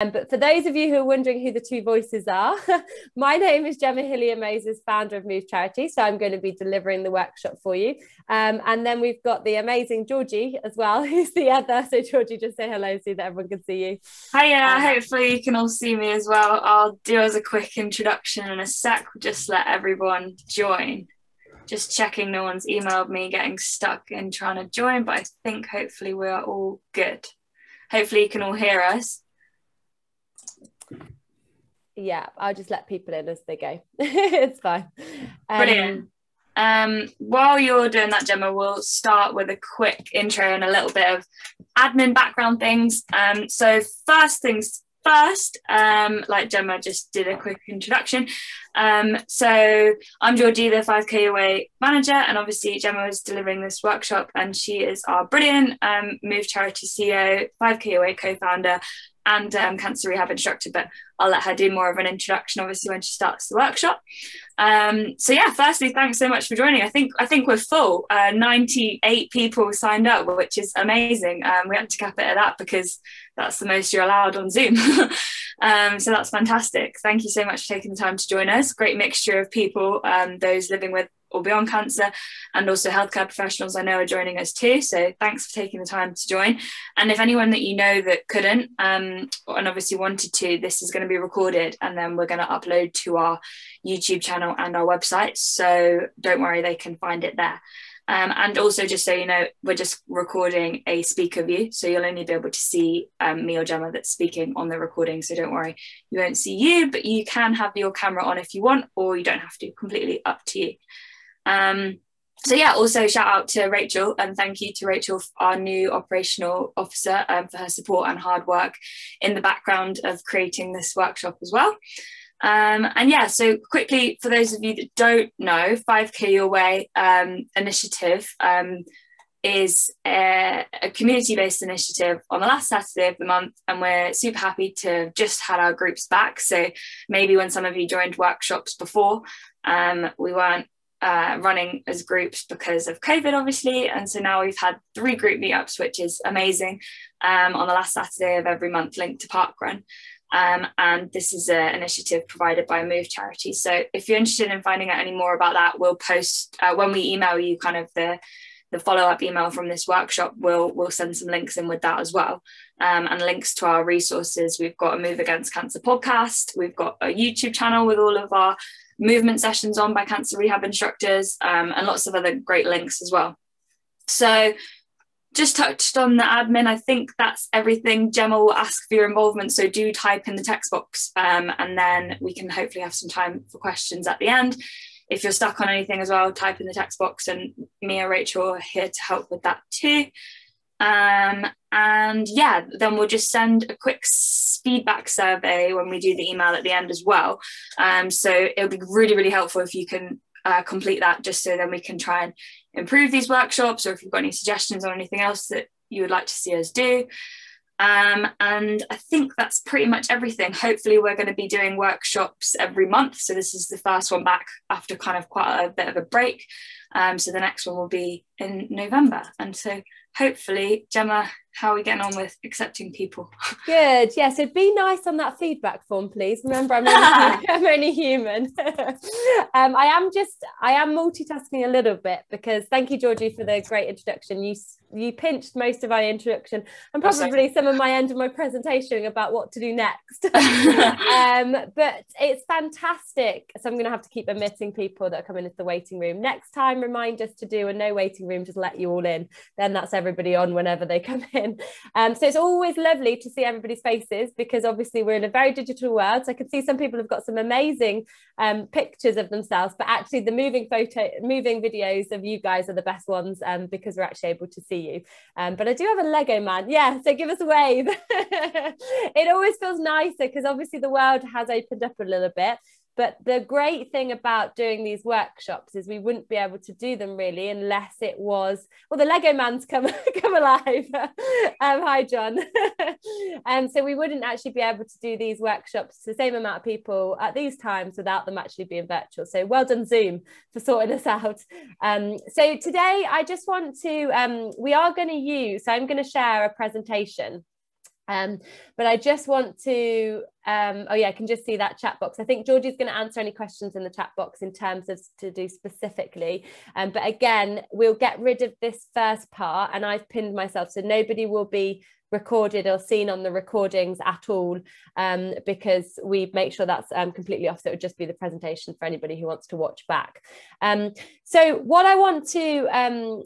Um, but for those of you who are wondering who the two voices are, my name is Gemma Hillier Moses, founder of Move Charity. So I'm going to be delivering the workshop for you. Um, and then we've got the amazing Georgie as well, who's the other. So Georgie, just say hello so that everyone can see you. Hiya, um, hopefully you can all see me as well. I'll do as a quick introduction in a sec, just let everyone join. Just checking no one's emailed me, getting stuck in trying to join, but I think hopefully we're all good. Hopefully you can all hear us yeah, I'll just let people in as they go. it's fine. Um, Brilliant. Um, while you're doing that, Gemma, we'll start with a quick intro and a little bit of admin background things. Um, so first things first, um, like Gemma just did a quick introduction. Um, so I'm Georgie, the 5K Your Way manager, and obviously Gemma is delivering this workshop, and she is our brilliant um, Move Charity CEO, 5K Your Way co-founder, and um, cancer rehab instructor, but I'll let her do more of an introduction, obviously, when she starts the workshop. Um, so yeah, firstly, thanks so much for joining. I think I think we're full. Uh, 98 people signed up, which is amazing. Um, we had to cap it at that because that's the most you're allowed on Zoom. um, so that's fantastic. Thank you so much for taking the time to join us. Great mixture of people, um, those living with or beyond cancer, and also healthcare professionals I know are joining us too. So thanks for taking the time to join. And if anyone that you know that couldn't um, and obviously wanted to, this is going to be recorded and then we're going to upload to our YouTube channel and our website. So don't worry, they can find it there. Um, and also, just so you know, we're just recording a speaker view. So you'll only be able to see um, me or Gemma that's speaking on the recording. So don't worry, you won't see you, but you can have your camera on if you want, or you don't have to, completely up to you. Um, so yeah, also shout out to Rachel and thank you to Rachel, our new operational officer, um, for her support and hard work in the background of creating this workshop as well. Um, and yeah, so quickly for those of you that don't know, 5K Your Way um, initiative um, is a, a community-based initiative on the last Saturday of the month, and we're super happy to have just had our groups back. So maybe when some of you joined workshops before, um, we weren't uh, running as groups because of COVID, obviously. And so now we've had three group meetups, which is amazing, um, on the last Saturday of every month linked to Parkrun. Um, and this is an initiative provided by Move Charity. So if you're interested in finding out any more about that, we'll post uh, when we email you kind of the the follow-up email from this workshop we'll we'll send some links in with that as well um, and links to our resources we've got a move against cancer podcast we've got a youtube channel with all of our movement sessions on by cancer rehab instructors, um, and lots of other great links as well. So just touched on the admin. I think that's everything. Gemma will ask for your involvement, so do type in the text box, um, and then we can hopefully have some time for questions at the end. If you're stuck on anything as well, type in the text box, and me and Rachel are here to help with that too. Um, and yeah, then we'll just send a quick feedback survey when we do the email at the end as well. Um, so it'll be really, really helpful if you can uh, complete that just so then we can try and improve these workshops or if you've got any suggestions or anything else that you would like to see us do. Um, and I think that's pretty much everything. Hopefully, we're going to be doing workshops every month. So, this is the first one back after kind of quite a bit of a break. Um, so, the next one will be in November. And so, hopefully, Gemma, how are we getting on with accepting people? Good. Yeah. So be nice on that feedback form, please. Remember, I'm only, I'm only human. um, I am just, I am multitasking a little bit because thank you, Georgie, for the great introduction. You you pinched most of my introduction and probably some of my end of my presentation about what to do next. um, but it's fantastic. So I'm going to have to keep omitting people that are coming into the waiting room. Next time, remind us to do a no waiting room, just let you all in. Then that's everybody on whenever they come in. Um, so it's always lovely to see everybody's faces because obviously we're in a very digital world. So I can see some people have got some amazing um, pictures of themselves, but actually the moving photo, moving videos of you guys are the best ones um, because we're actually able to see you. Um, but I do have a Lego man. Yeah, so give us a wave. it always feels nicer because obviously the world has opened up a little bit. But the great thing about doing these workshops is we wouldn't be able to do them really unless it was well the Lego man's come come alive. um, hi John. and um, so we wouldn't actually be able to do these workshops to the same amount of people at these times without them actually being virtual. So well done Zoom for sorting us out. Um, so today I just want to um, we are going to use so I'm going to share a presentation Um, but I just want to, um, oh yeah, I can just see that chat box. I think Georgie's going to answer any questions in the chat box in terms of to do specifically. Um, but again, we'll get rid of this first part and I've pinned myself so nobody will be recorded or seen on the recordings at all um, because we make sure that's um, completely off so it would just be the presentation for anybody who wants to watch back um, so what I want to um,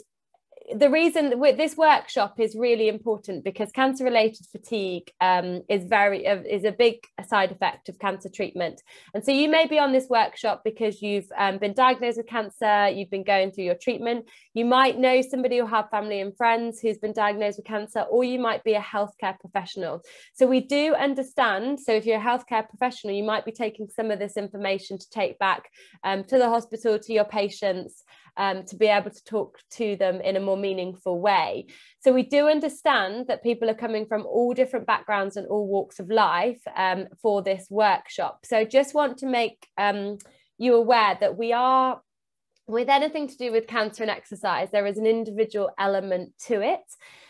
the reason with this workshop is really important because cancer related fatigue um, is very uh, is a big side effect of cancer treatment. And so you may be on this workshop because you've um, been diagnosed with cancer you've been going through your treatment. You might know somebody or have family and friends who's been diagnosed with cancer or you might be a healthcare professional. So we do understand so if you're a healthcare professional you might be taking some of this information to take back um, to the hospital to your patients um, to be able to talk to them in a more meaningful way. So we do understand that people are coming from all different backgrounds and all walks of life um, for this workshop. So just want to make um, you aware that we are with anything to do with cancer and exercise, there is an individual element to it.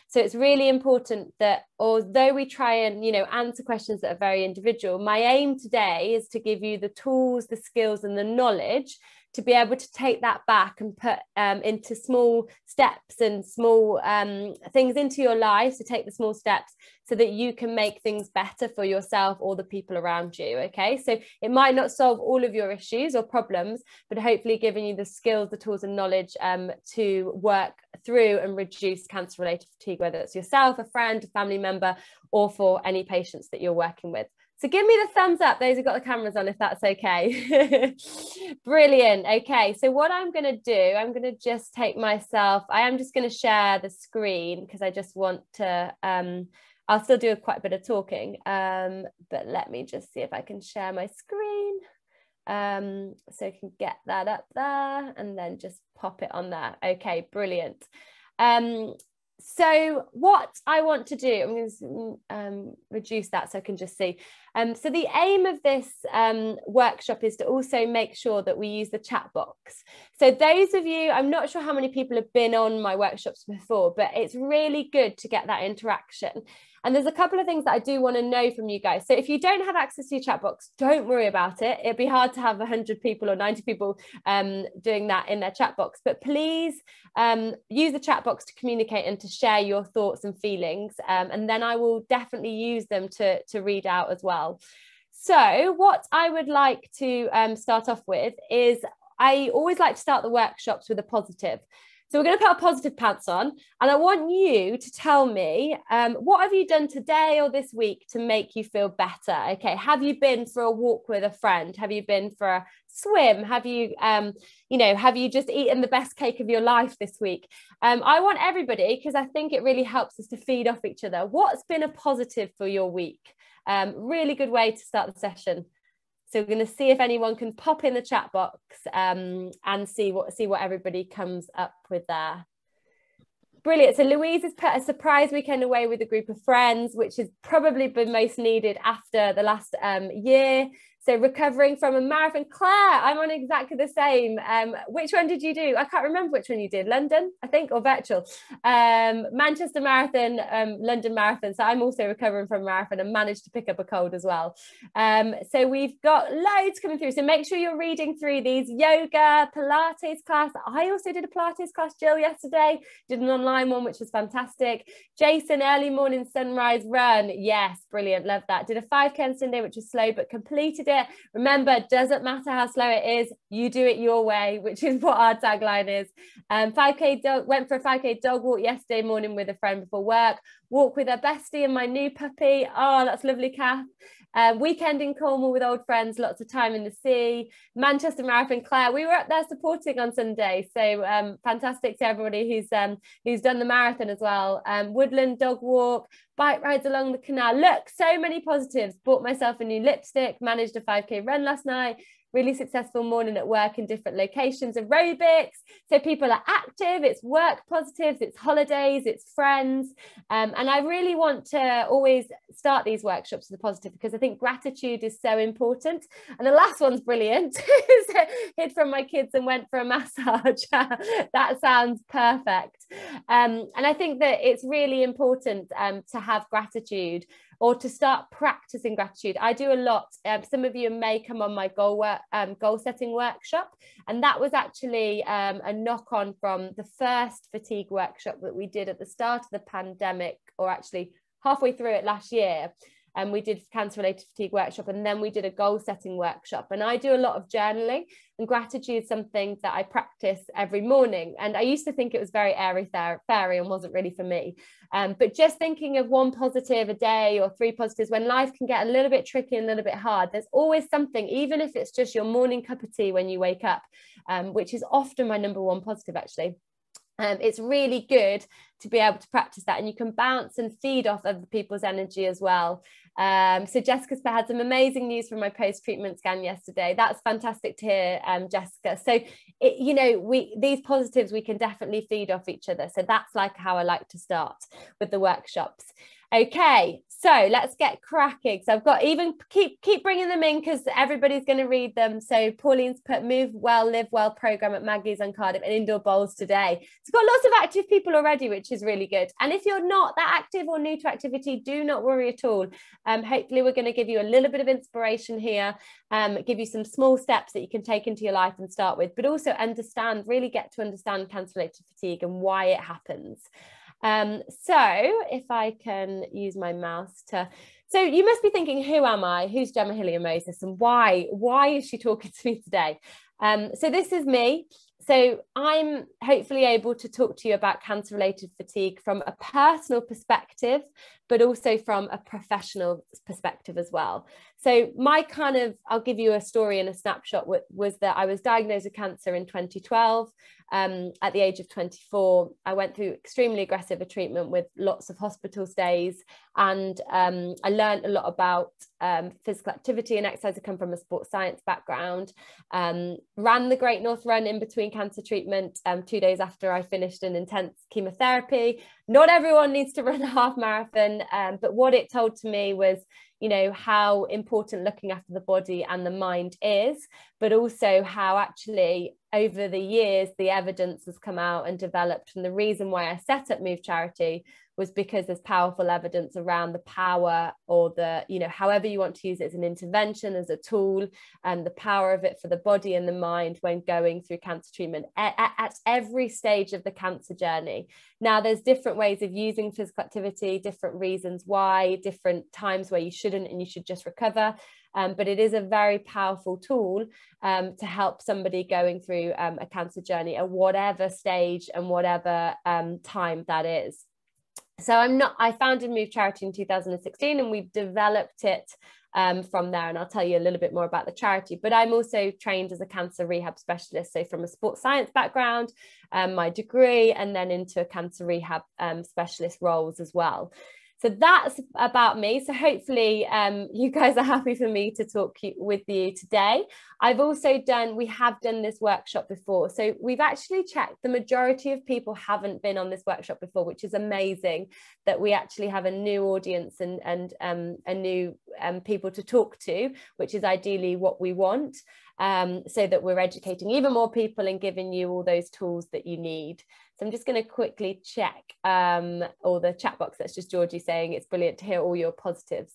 So it's really important that although we try and, you know, answer questions that are very individual, my aim today is to give you the tools, the skills and the knowledge to be able to take that back and put um, into small steps and small um, things into your life to take the small steps so that you can make things better for yourself or the people around you okay? So it might not solve all of your issues or problems but hopefully giving you the skills the tools and knowledge um, to work through and reduce cancer related fatigue whether it's yourself a friend a family member or for any patients that you're working with so give me the thumbs up, those who've got the cameras on, if that's okay. Brilliant. Okay, so what I'm going to do, I'm going to just take myself, I am just going to share the screen because I just want to, um, I'll still do quite a bit of talking, um, but let me just see if I can share my screen. Um, so I can get that up there and then just pop it on there. Okay, brilliant. Um, so what I want to do, I'm going to um, reduce that so I can just see. Um, so the aim of this um, workshop is to also make sure that we use the chat box. So those of you, I'm not sure how many people have been on my workshops before, but it's really good to get that interaction. And there's a couple of things that I do want to know from you guys. So if you don't have access to your chat box, don't worry about it. It'd be hard to have 100 people or 90 people um, doing that in their chat box. But please um, use the chat box to communicate and to share your thoughts and feelings. Um, and then I will definitely use them to, to read out as well. So what I would like to um, start off with is I always like to start the workshops with a positive. So we're going to put our positive pants on, and I want you to tell me um, what have you done today or this week to make you feel better. Okay, have you been for a walk with a friend? Have you been for a swim? Have you, um, you know, have you just eaten the best cake of your life this week? Um, I want everybody because I think it really helps us to feed off each other. What's been a positive for your week? Um, really good way to start the session. So we're going to see if anyone can pop in the chat box um, and see what see what everybody comes up with there. Brilliant. So Louise has put a surprise weekend away with a group of friends, which has probably been most needed after the last um, year. So recovering from a marathon, Claire, I'm on exactly the same. Um, which one did you do? I can't remember which one you did. London, I think, or virtual. Um, Manchester Marathon, um, London Marathon. So I'm also recovering from a marathon and managed to pick up a cold as well. Um, so we've got loads coming through. So make sure you're reading through these yoga, Pilates class. I also did a Pilates class, Jill, yesterday. Did an online one, which was fantastic. Jason, early morning sunrise run. Yes, brilliant. Love that. Did a 5K on Sunday, which was slow, but completed it it. Remember, doesn't matter how slow it is, you do it your way, which is what our tagline is. Um, 5K dog went for a 5K dog walk yesterday morning with a friend before work. Walk with a bestie and my new puppy. Oh, that's lovely, Kath. Um, weekend in Cornwall with old friends, lots of time in the sea. Manchester Marathon, Claire, we were up there supporting on Sunday, so um, fantastic to everybody who's um, who's done the marathon as well. Um, woodland dog walk, bike rides along the canal. Look, so many positives. Bought myself a new lipstick, managed a 5k run last night. Really successful morning at work in different locations, aerobics. So people are active, it's work positives, it's holidays, it's friends. Um, and I really want to always start these workshops with a positive because I think gratitude is so important. And the last one's brilliant. Hid from my kids and went for a massage. that sounds perfect. Um, and I think that it's really important um, to have gratitude or to start practicing gratitude. I do a lot. Um, some of you may come on my goal work, um, goal setting workshop, and that was actually um, a knock on from the first fatigue workshop that we did at the start of the pandemic, or actually halfway through it last year and we did cancer related fatigue workshop and then we did a goal setting workshop. And i do a lot of journaling and gratitude is something that i practice every morning. And i used to think it was very airy fairy and wasn't really for me. Um, but just thinking of one positive a day or three positives when life can get a little bit tricky and a little bit hard there's always something even if it's just your morning cup of tea when you wake up um, which is often my number one positive actually. Um, it's really good to be able to practice that and you can bounce and feed off other people's energy as well um, so Jessica's had some amazing news from my post-treatment scan yesterday. That's fantastic to hear, um, Jessica. So, it, you know, we these positives we can definitely feed off each other. So that's like how I like to start with the workshops. Okay, so let's get cracking. So I've got even keep keep bringing them in because everybody's going to read them. So Pauline's put Move Well, Live Well program at Maggie's and Cardiff and Indoor Bowls today. It's got lots of active people already, which is really good. And if you're not that active or new to activity, do not worry at all. Um, hopefully, we're going to give you a little bit of inspiration here, um, give you some small steps that you can take into your life and start with, but also understand, really get to understand cancer-related fatigue and why it happens. Um, so if I can use my mouse to, so you must be thinking, who am I? Who's Gemma Hillier Moses and why? Why is she talking to me today? Um, so this is me. So I'm hopefully able to talk to you about cancer related fatigue from a personal perspective, but also from a professional perspective as well. So my kind of, I'll give you a story and a snapshot was that I was diagnosed with cancer in 2012 um, at the age of 24. I went through extremely aggressive a treatment with lots of hospital stays and um, I learned a lot about um, physical activity and exercise. I come from a sports science background, um, ran the Great North Run in between cancer treatment um, two days after I finished an intense chemotherapy. Not everyone needs to run a half marathon, um, but what it told to me was you know how important looking after the body and the mind is but also how actually over the years the evidence has come out and developed and the reason why i set up move charity was because there's powerful evidence around the power or the you know however you want to use it as an intervention as a tool and the power of it for the body and the mind when going through cancer treatment at, at every stage of the cancer journey. Now there's different ways of using physical activity different reasons why different times where you shouldn't and you should just recover. Um, but it is a very powerful tool um, to help somebody going through um, a cancer journey at whatever stage and whatever um, time that is so I'm not, I founded Move Charity in 2016 and we've developed it um, from there. And I'll tell you a little bit more about the charity. But I'm also trained as a cancer rehab specialist. So from a sports science background, um, my degree, and then into a cancer rehab um, specialist roles as well so that's about me. So hopefully um, you guys are happy for me to talk with you today. I've also done we have done this workshop before. So we've actually checked the majority of people haven't been on this workshop before which is amazing that we actually have a new audience and and um, a new um, people to talk to which is ideally what we want um, so that we're educating even more people and giving you all those tools that you need so I'm just going to quickly check um, or the chat box. That's just Georgie saying it's brilliant to hear all your positives.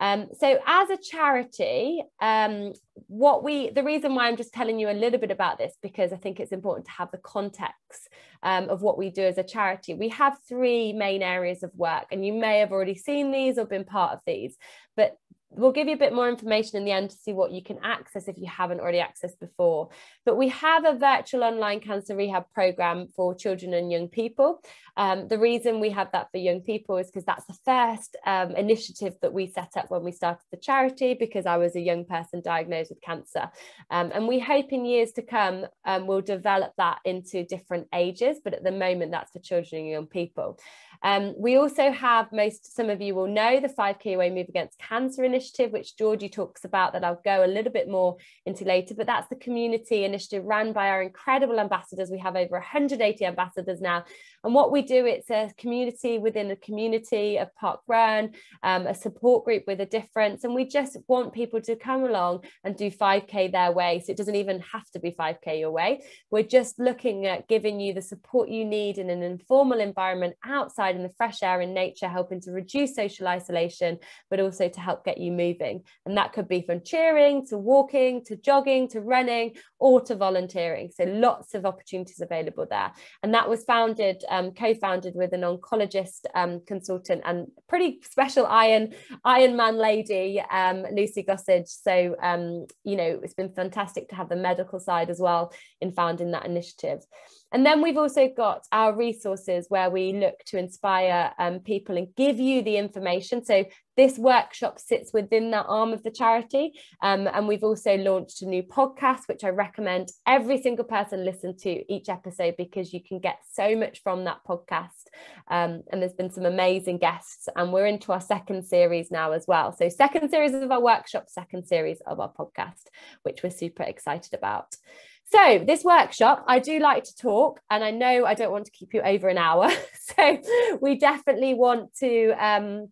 Um, so as a charity, um, what we the reason why I'm just telling you a little bit about this because I think it's important to have the context um, of what we do as a charity. We have three main areas of work, and you may have already seen these or been part of these, but we'll give you a bit more information in the end to see what you can access if you haven't already accessed before. But we have a virtual online cancer rehab program for children and young people. Um, the reason we have that for young people is because that's the first um, initiative that we set up when we started the charity because I was a young person diagnosed with cancer. Um, and we hope in years to come um, we'll develop that into different ages, but at the moment that's for children and young people. Um, we also have most, some of you will know the 5K Your Way Move Against Cancer initiative initiative, which Georgie talks about, that I'll go a little bit more into later. But that's the community initiative run by our incredible ambassadors. We have over 180 ambassadors now. And what we do, it's a community within a community of Park Run, um, a support group with a difference. And we just want people to come along and do 5K their way. So it doesn't even have to be 5K your way. We're just looking at giving you the support you need in an informal environment outside in the fresh air in nature, helping to reduce social isolation, but also to help get you moving. And that could be from cheering to walking to jogging to running or to volunteering. So lots of opportunities available there. And that was founded, um, co-founded with an oncologist um, consultant and pretty special Iron Iron Man lady, um, Lucy Gossage. So um, you know, it's been fantastic to have the medical side as well in founding that initiative. And then we've also got our resources where we look to inspire um, people and give you the information. So this workshop sits within that arm of the charity. Um, and we've also launched a new podcast, which I recommend every single person listen to each episode because you can get so much from that podcast. Um, and there's been some amazing guests, and we're into our second series now as well. So, second series of our workshop, second series of our podcast, which we're super excited about. So, this workshop, I do like to talk, and I know I don't want to keep you over an hour. so, we definitely want to um,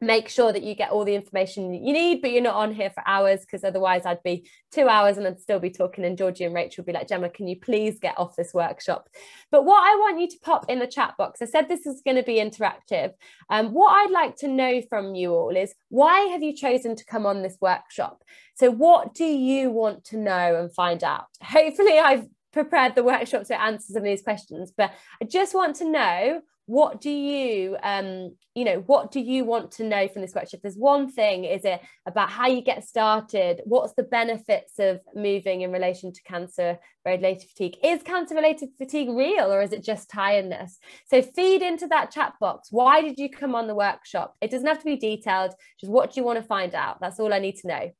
make sure that you get all the information you need, but you're not on here for hours because otherwise I'd be two hours and I'd still be talking. And Georgie and Rachel would be like, Gemma, can you please get off this workshop? But what I want you to pop in the chat box, I said this is going to be interactive. Um, what I'd like to know from you all is why have you chosen to come on this workshop? So, what do you want to know and find out? Hopefully, I've prepared the workshop to answer some of these questions, but I just want to know what do you um you know what do you want to know from this workshop? There's one thing is it about how you get started. What's the benefits of moving in relation to cancer related fatigue? Is cancer related fatigue real or is it just tiredness? So feed into that chat box. Why did you come on the workshop? It doesn't have to be detailed just what do you want to find out? That's all i need to know.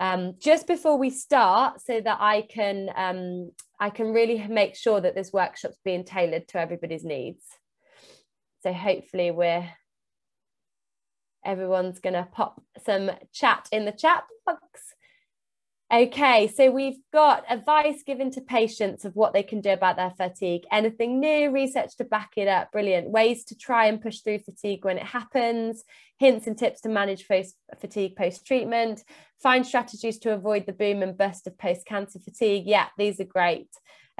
Um, just before we start so that I can um, I can really make sure that this workshop's being tailored to everybody's needs. So hopefully we're everyone's going to pop some chat in the chat box. Okay, so we've got advice given to patients of what they can do about their fatigue. Anything new, research to back it up. Brilliant. Ways to try and push through fatigue when it happens. Hints and tips to manage post fatigue post treatment. Find strategies to avoid the boom and bust of post cancer fatigue. Yeah, these are great.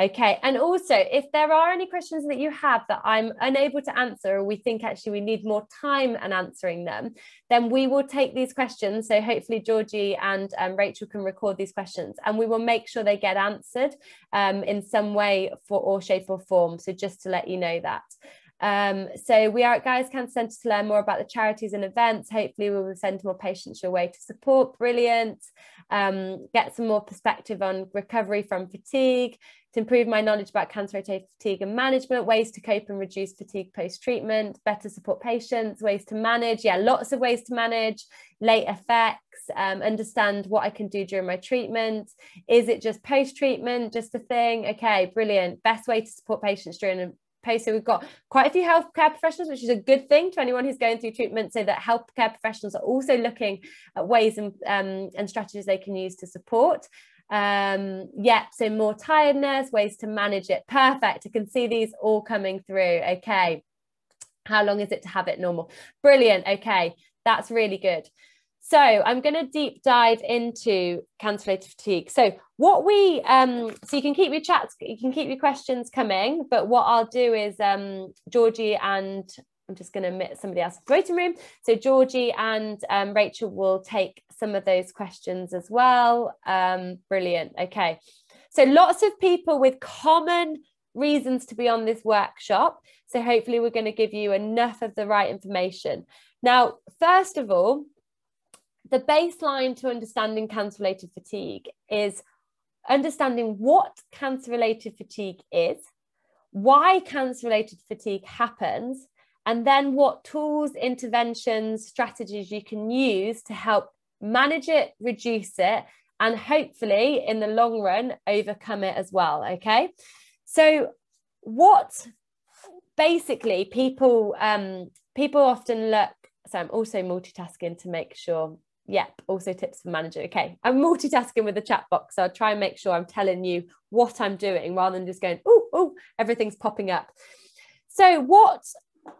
Okay. And also, if there are any questions that you have that I'm unable to answer, or we think actually we need more time and answering them, then we will take these questions. So hopefully, Georgie and um, Rachel can record these questions and we will make sure they get answered um, in some way for or shape or form. So just to let you know that. Um, so we are at Guy's Cancer Centre to learn more about the charities and events. Hopefully, we will send more patients your way to support. Brilliant. Um, get some more perspective on recovery from fatigue, to improve my knowledge about cancer-related fatigue and management, ways to cope and reduce fatigue post-treatment, better support patients, ways to manage. Yeah, lots of ways to manage late effects, um, understand what I can do during my treatment. Is it just post-treatment, just a thing? Okay, brilliant. Best way to support patients during post. So we've got quite a few healthcare professionals, which is a good thing to anyone who's going through treatment, so that healthcare professionals are also looking at ways and, um, and strategies they can use to support. Um yeah so more tiredness ways to manage it. Perfect. I can see these all coming through. Okay. How long is it to have it normal? Brilliant. Okay. That's really good so i'm going to deep dive into cancer related fatigue so what we um so you can keep your chats you can keep your questions coming but what i'll do is um georgie and I'm just going to admit somebody else in the waiting room. So Georgie and um, Rachel will take some of those questions as well. Um, brilliant. Okay. So lots of people with common reasons to be on this workshop. So hopefully we're going to give you enough of the right information. Now, first of all, the baseline to understanding cancer related fatigue is understanding what cancer related fatigue is, why cancer related fatigue happens, and then what tools, interventions, strategies you can use to help manage it, reduce it, and hopefully in the long run overcome it as well. Okay. So, what basically people um, people often look. So I'm also multitasking to make sure Yep. Also tips for manager. Okay. I'm multitasking with the chat box. So I'll try and make sure I'm telling you what I'm doing rather than just going, oh, oh, everything's popping up. So what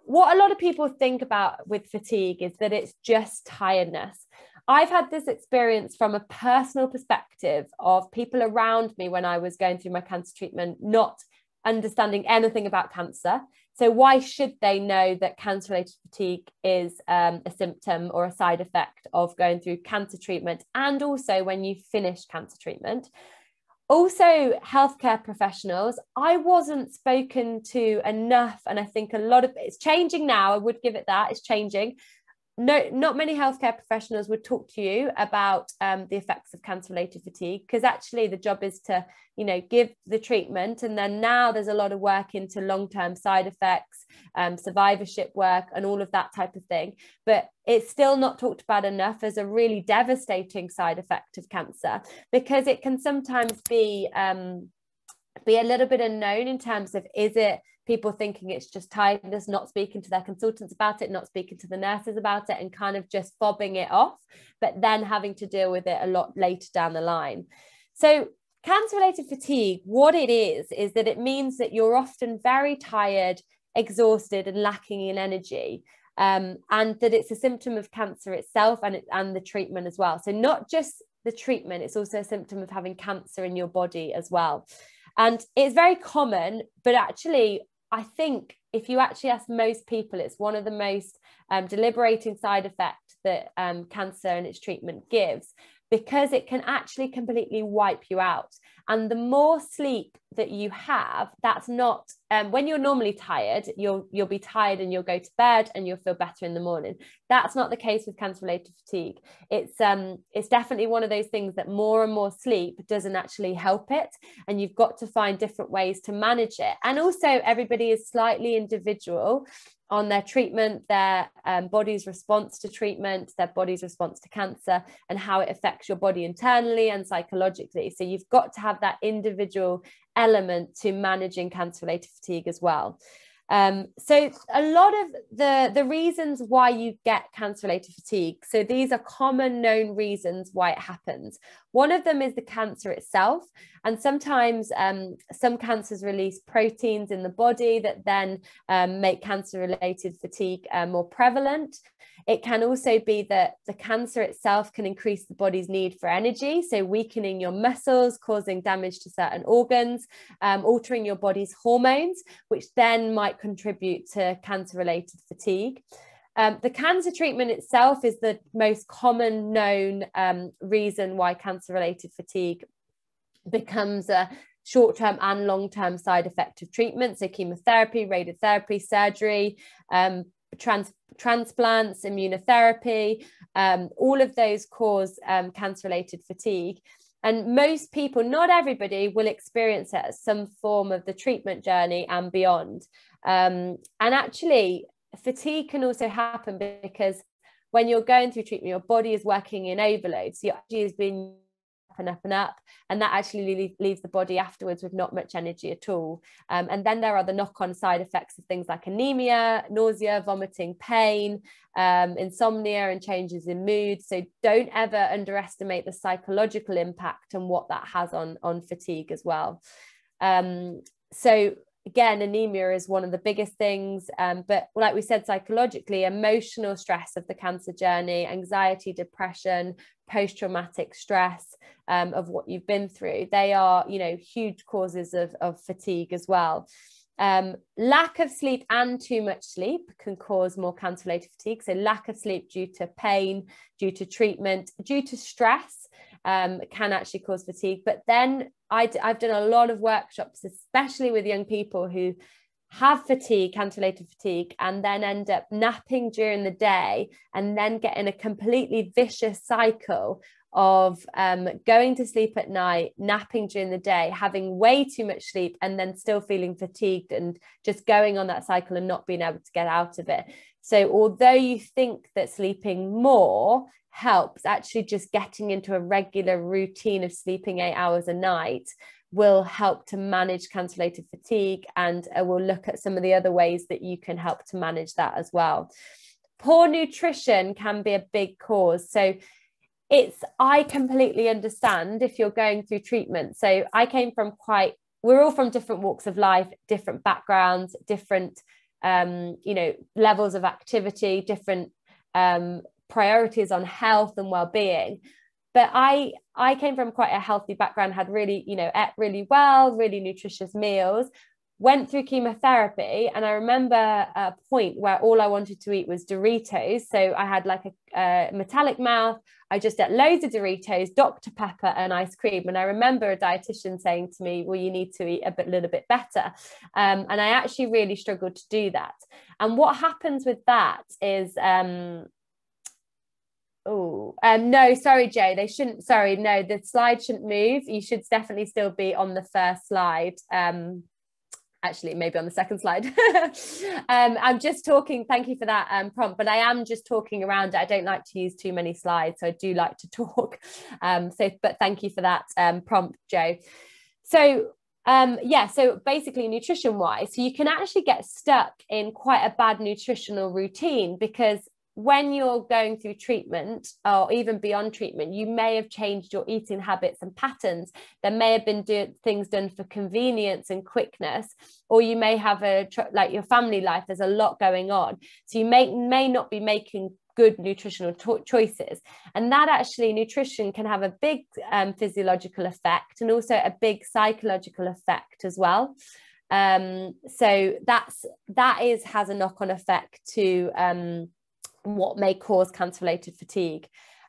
what a lot of people think about with fatigue is that it's just tiredness. I've had this experience from a personal perspective of people around me when I was going through my cancer treatment not understanding anything about cancer. So, why should they know that cancer related fatigue is um, a symptom or a side effect of going through cancer treatment and also when you finish cancer treatment? Also, healthcare professionals, I wasn't spoken to enough. And I think a lot of it's changing now. I would give it that, it's changing no, not many healthcare professionals would talk to you about um, the effects of cancer-related fatigue because actually the job is to, you know, give the treatment, and then now there's a lot of work into long-term side effects, um, survivorship work, and all of that type of thing. But it's still not talked about enough as a really devastating side effect of cancer because it can sometimes be um, be a little bit unknown in terms of is it people thinking it's just tiredness, not speaking to their consultants about it, not speaking to the nurses about it, and kind of just fobbing it off, but then having to deal with it a lot later down the line. So, cancer related fatigue, what it is, is that it means that you're often very tired, exhausted, and lacking in energy. Um, and that it's a symptom of cancer itself and, it, and the treatment as well. So, not just the treatment, it's also a symptom of having cancer in your body as well. And it's very common, but actually, I think if you actually ask most people, it's one of the most um, deliberating side effects that um, cancer and its treatment gives because it can actually completely wipe you out. And the more sleep that you have, that's not um, when you're normally tired, you'll you'll be tired and you'll go to bed and you'll feel better in the morning. That's not the case with cancer-related fatigue. It's um it's definitely one of those things that more and more sleep doesn't actually help it, and you've got to find different ways to manage it. And also, everybody is slightly individual on their treatment, their um, body's response to treatment, their body's response to cancer, and how it affects your body internally and psychologically. So you've got to have that individual element to managing cancer related fatigue as well. Um, so a lot of the the reasons why you get cancer related fatigue so these are common known reasons why it happens. One of them is the cancer itself and sometimes um, some cancers release proteins in the body that then um, make cancer related fatigue uh, more prevalent. It can also be that the cancer itself can increase the body's need for energy, so weakening your muscles, causing damage to certain organs, um, altering your body's hormones, which then might contribute to cancer related fatigue. Um, the cancer treatment itself is the most common known um, reason why cancer related fatigue becomes a short term and long term side effect of treatment. So, chemotherapy, radiotherapy, surgery, um, trans- transplants, immunotherapy, um, all of those cause um, cancer related fatigue. And most people, not everybody, will experience it as some form of the treatment journey and beyond. Um, and actually, fatigue can also happen because when you're going through treatment, your body is working in overload. So your energy is being up and up and up. And that actually leaves the body afterwards with not much energy at all. Um, and then there are the knock on side effects of things like anemia, nausea, vomiting, pain, um, insomnia, and changes in mood. So don't ever underestimate the psychological impact and what that has on, on fatigue as well. Um, so again, anemia is one of the biggest things. Um, but like we said, psychologically, emotional stress of the cancer journey, anxiety, depression, post traumatic stress um, of what you've been through, they are, you know, huge causes of, of fatigue as well. Um, lack of sleep and too much sleep can cause more cancer related fatigue. So, lack of sleep due to pain, due to treatment, due to stress um, can actually cause fatigue. But then I've done a lot of workshops, especially with young people who have fatigue, cancer related fatigue, and then end up napping during the day and then get in a completely vicious cycle of um, going to sleep at night, napping during the day, having way too much sleep, and then still feeling fatigued and just going on that cycle and not being able to get out of it. So, although you think that sleeping more helps, actually just getting into a regular routine of sleeping eight hours a night will help to manage cancer related fatigue. And uh, we'll look at some of the other ways that you can help to manage that as well. Poor nutrition can be a big cause. So, it's i completely understand if you're going through treatment so i came from quite we're all from different walks of life different backgrounds different um, you know levels of activity different um, priorities on health and well-being. But i i came from quite a healthy background had really you know ate really well really nutritious meals went through chemotherapy. And i remember a point where all i wanted to eat was doritos. So i had like a, a metallic mouth. I just ate loads of doritos dr pepper and ice cream. And i remember a dietitian saying to me well you need to eat a bit, little bit better. Um, and i actually really struggled to do that. And what happens with that is um, Oh, um, no, sorry, Jay. They shouldn't. Sorry, no, the slide shouldn't move. You should definitely still be on the first slide. Um, actually maybe on the second slide um, i'm just talking thank you for that um, prompt but i am just talking around i don't like to use too many slides so i do like to talk um, so but thank you for that um, prompt joe so um, yeah so basically nutrition wise so you can actually get stuck in quite a bad nutritional routine because when you're going through treatment or even beyond treatment, you may have changed your eating habits and patterns. There may have been do- things done for convenience and quickness, or you may have a like your family life. There's a lot going on, so you may may not be making good nutritional to- choices, and that actually nutrition can have a big um, physiological effect and also a big psychological effect as well um so that's that is has a knock-on effect to um what may cause cancer related fatigue.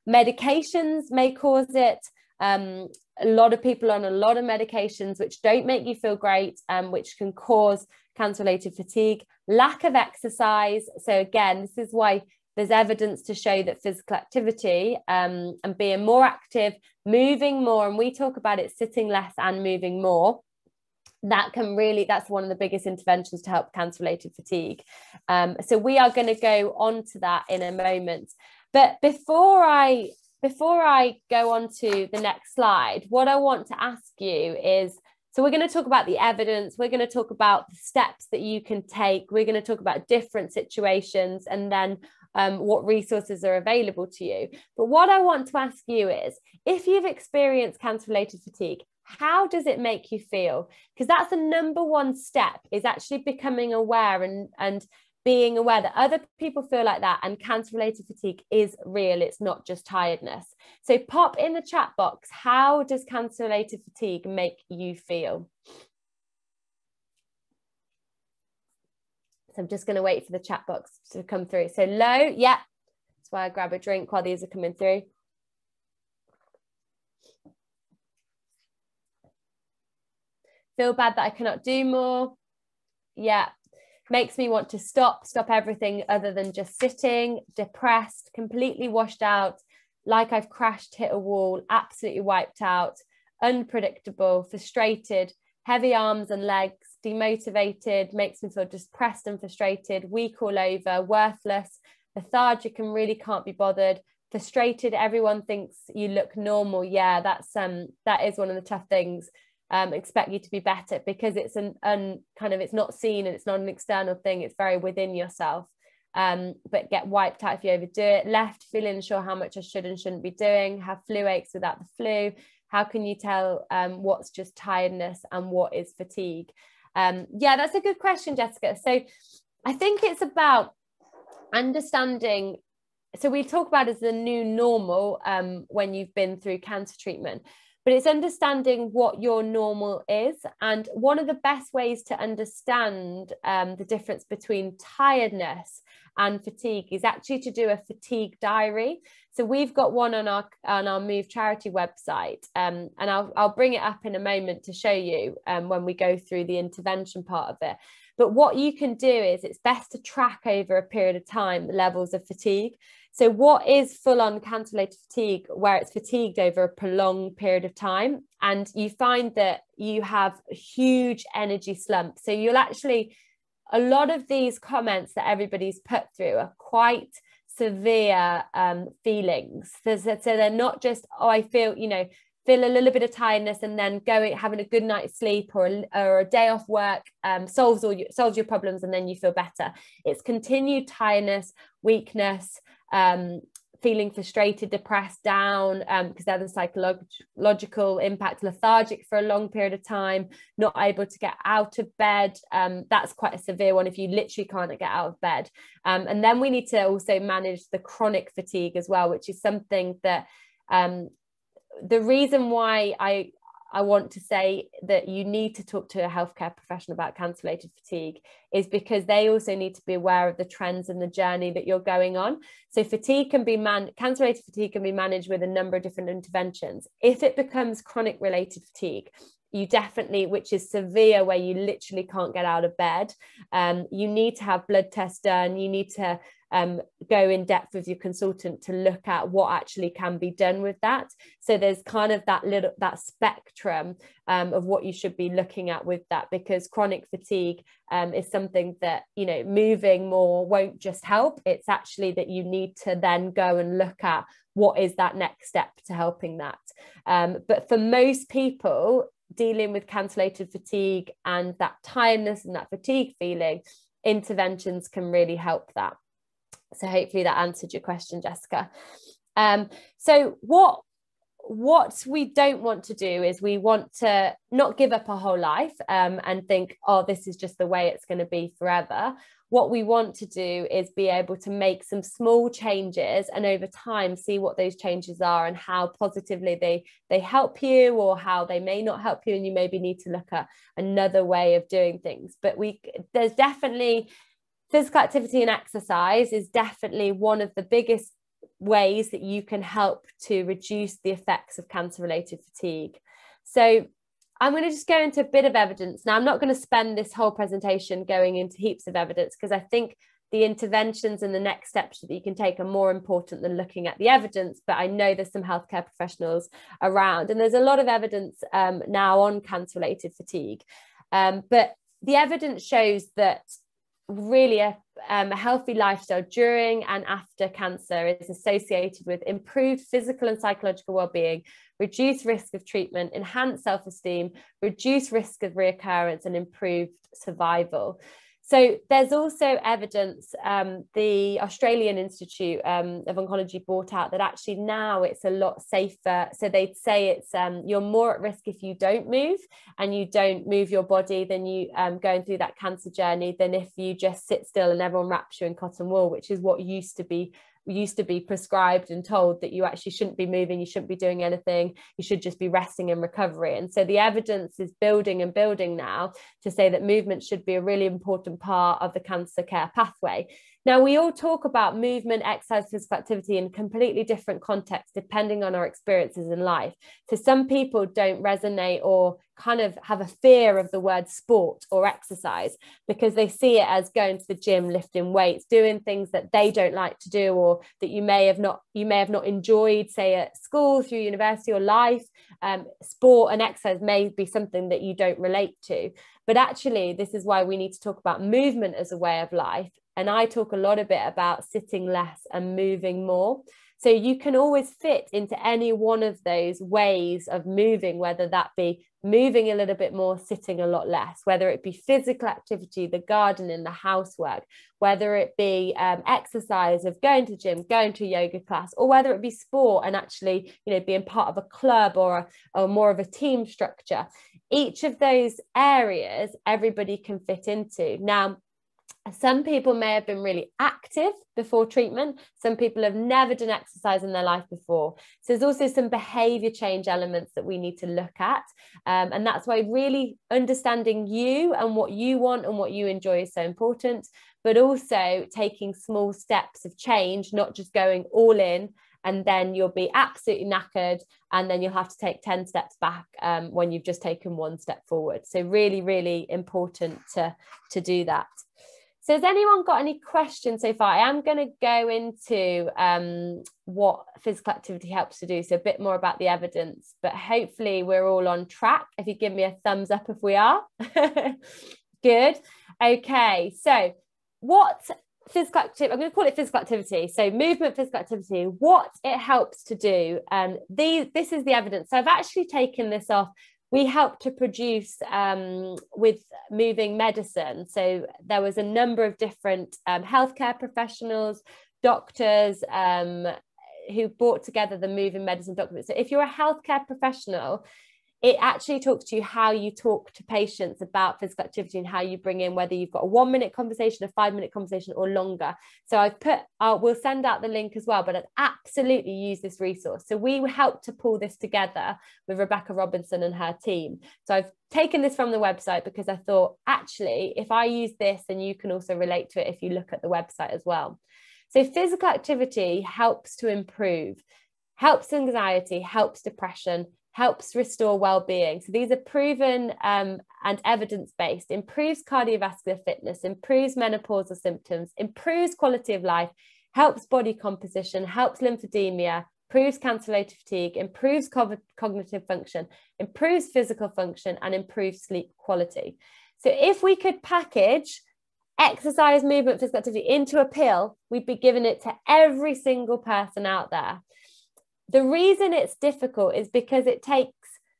Medications may cause it. Um, a lot of people on a lot of medications which don't make you feel great, um, which can cause cancer related fatigue. Lack of exercise. So, again, this is why there's evidence to show that physical activity um, and being more active, moving more, and we talk about it sitting less and moving more, that can really that's one of the biggest interventions to help cancer related fatigue. Um, so we are going to go on to that in a moment. But before i before i go on to the next slide what i want to ask you is so we're going to talk about the evidence we're going to talk about the steps that you can take we're going to talk about different situations and then um, what resources are available to you. But what i want to ask you is if you've experienced cancer related fatigue how does it make you feel? Because that's the number one step is actually becoming aware and and being aware that other people feel like that and cancer related fatigue is real it's not just tiredness. So pop in the chat box how does cancer related fatigue make you feel? So i'm just going to wait for the chat box to come through. So low yeah that's why i grab a drink while these are coming through feel bad that I cannot do more. Yeah, makes me want to stop, stop everything other than just sitting, depressed, completely washed out, like I've crashed, hit a wall, absolutely wiped out, unpredictable, frustrated, heavy arms and legs, demotivated, makes me feel depressed and frustrated, weak all over, worthless, lethargic and really can't be bothered, frustrated. Everyone thinks you look normal. Yeah, that's um that is one of the tough things um, expect you to be better because it's an un, kind of it's not seen and it's not an external thing. It's very within yourself. Um, but get wiped out if you overdo it. Left feeling sure how much I should and shouldn't be doing. Have flu aches without the flu. How can you tell um, what's just tiredness and what is fatigue? Um, yeah that's a good question Jessica. So I think it's about understanding so we talk about as the new normal um, when you've been through cancer treatment but it's understanding what your normal is. And one of the best ways to understand um, the difference between tiredness and fatigue is actually to do a fatigue diary. So we've got one on our on our Move Charity website, um, and I'll I'll bring it up in a moment to show you um, when we go through the intervention part of it. But what you can do is it's best to track over a period of time the levels of fatigue. So, what is full on cancer related fatigue, where it's fatigued over a prolonged period of time? And you find that you have a huge energy slump. So, you'll actually, a lot of these comments that everybody's put through are quite severe um, feelings. So, so they're not just, oh, I feel, you know, feel a little bit of tiredness and then going having a good night's sleep or a, or a day off work um, solves all your, solves your problems and then you feel better it's continued tiredness weakness um, feeling frustrated, depressed, down, because um, they're the psychological impact, lethargic for a long period of time, not able to get out of bed. Um, that's quite a severe one if you literally can't get out of bed. Um, and then we need to also manage the chronic fatigue as well, which is something that um, the reason why I I want to say that you need to talk to a healthcare professional about cancer related fatigue is because they also need to be aware of the trends and the journey that you're going on. So fatigue can be man cancer related fatigue can be managed with a number of different interventions. If it becomes chronic related fatigue, you definitely which is severe where you literally can't get out of bed um, you need to have blood tests done you need to um, go in depth with your consultant to look at what actually can be done with that. So there's kind of that little that spectrum um, of what you should be looking at with that because chronic fatigue um, is something that you know moving more won't just help. It's actually that you need to then go and look at what is that next step to helping that. Um, but for most people, dealing with cancer-related fatigue and that tiredness and that fatigue feeling interventions can really help that so hopefully that answered your question, Jessica. Um, so what what we don't want to do is we want to not give up our whole life um, and think, oh, this is just the way it's going to be forever. What we want to do is be able to make some small changes and over time see what those changes are and how positively they they help you or how they may not help you and you maybe need to look at another way of doing things. But we there's definitely physical activity and exercise is definitely one of the biggest ways that you can help to reduce the effects of cancer related fatigue. So I'm going to just go into a bit of evidence. Now, I'm not going to spend this whole presentation going into heaps of evidence because I think the interventions and the next steps that you can take are more important than looking at the evidence. But I know there's some healthcare professionals around, and there's a lot of evidence um, now on cancer related fatigue. Um, but the evidence shows that really a, um, a, healthy lifestyle during and after cancer is associated with improved physical and psychological well-being reduced risk of treatment enhanced self-esteem reduced risk of reoccurrence and improved survival so there's also evidence, um, the Australian Institute um, of Oncology brought out that actually now it's a lot safer. So they'd say it's um, you're more at risk if you don't move and you don't move your body than you um, going through that cancer journey than if you just sit still and everyone wraps you in cotton wool, which is what used to be used to be prescribed and told that you actually shouldn't be moving, you shouldn't be doing anything, you should just be resting in recovery. And so the evidence is building and building now to say that movement should be a really important part of the cancer care pathway. Now, we all talk about movement, exercise, physical activity in completely different contexts depending on our experiences in life. So, some people don't resonate or kind of have a fear of the word sport or exercise because they see it as going to the gym lifting weights doing things that they don't like to do or that you may have not you may have not enjoyed say at school through university or life. Um, sport and exercise may be something that you don't relate to. But actually this is why we need to talk about movement as a way of life and I talk a lot a bit about sitting less and moving more. So you can always fit into any one of those ways of moving, whether that be moving a little bit more, sitting a lot less, whether it be physical activity, the gardening, the housework, whether it be um, exercise of going to gym, going to yoga class, or whether it be sport and actually, you know, being part of a club or, a, or more of a team structure. Each of those areas, everybody can fit into. Now, some people may have been really active before treatment. Some people have never done exercise in their life before. So there's also some behavior change elements that we need to look at. Um, and that's why really understanding you and what you want and what you enjoy is so important, but also taking small steps of change, not just going all in and then you'll be absolutely knackered and then you'll have to take 10 steps back um, when you've just taken one step forward so really really important to to do that so has anyone got any questions so far? I am going to go into um, what physical activity helps to do, so a bit more about the evidence, but hopefully we're all on track. If you give me a thumbs up if we are. Good. Okay, so what physical activity, I'm going to call it physical activity. So movement, physical activity, what it helps to do. Um, these, this is the evidence. So I've actually taken this off we helped to produce um, with moving medicine. So there was a number of different um, healthcare professionals, doctors, um, who brought together the moving medicine document. So if you're a healthcare professional, it actually talks to you how you talk to patients about physical activity and how you bring in whether you've got a one minute conversation, a five minute conversation, or longer. So I've put, uh, we'll send out the link as well, but I'd absolutely use this resource. So we helped to pull this together with Rebecca Robinson and her team. So I've taken this from the website because I thought, actually, if I use this, then you can also relate to it if you look at the website as well. So physical activity helps to improve, helps anxiety, helps depression, helps restore well-being. So these are proven um, and evidence-based, improves cardiovascular fitness, improves menopausal symptoms, improves quality of life, helps body composition, helps lymphedema, improves cancer-related fatigue, improves co cognitive function, improves physical function, and improves sleep quality. So if we could package exercise, movement, physical activity into a pill, we'd be giving it to every single person out there. The reason it's difficult is because it takes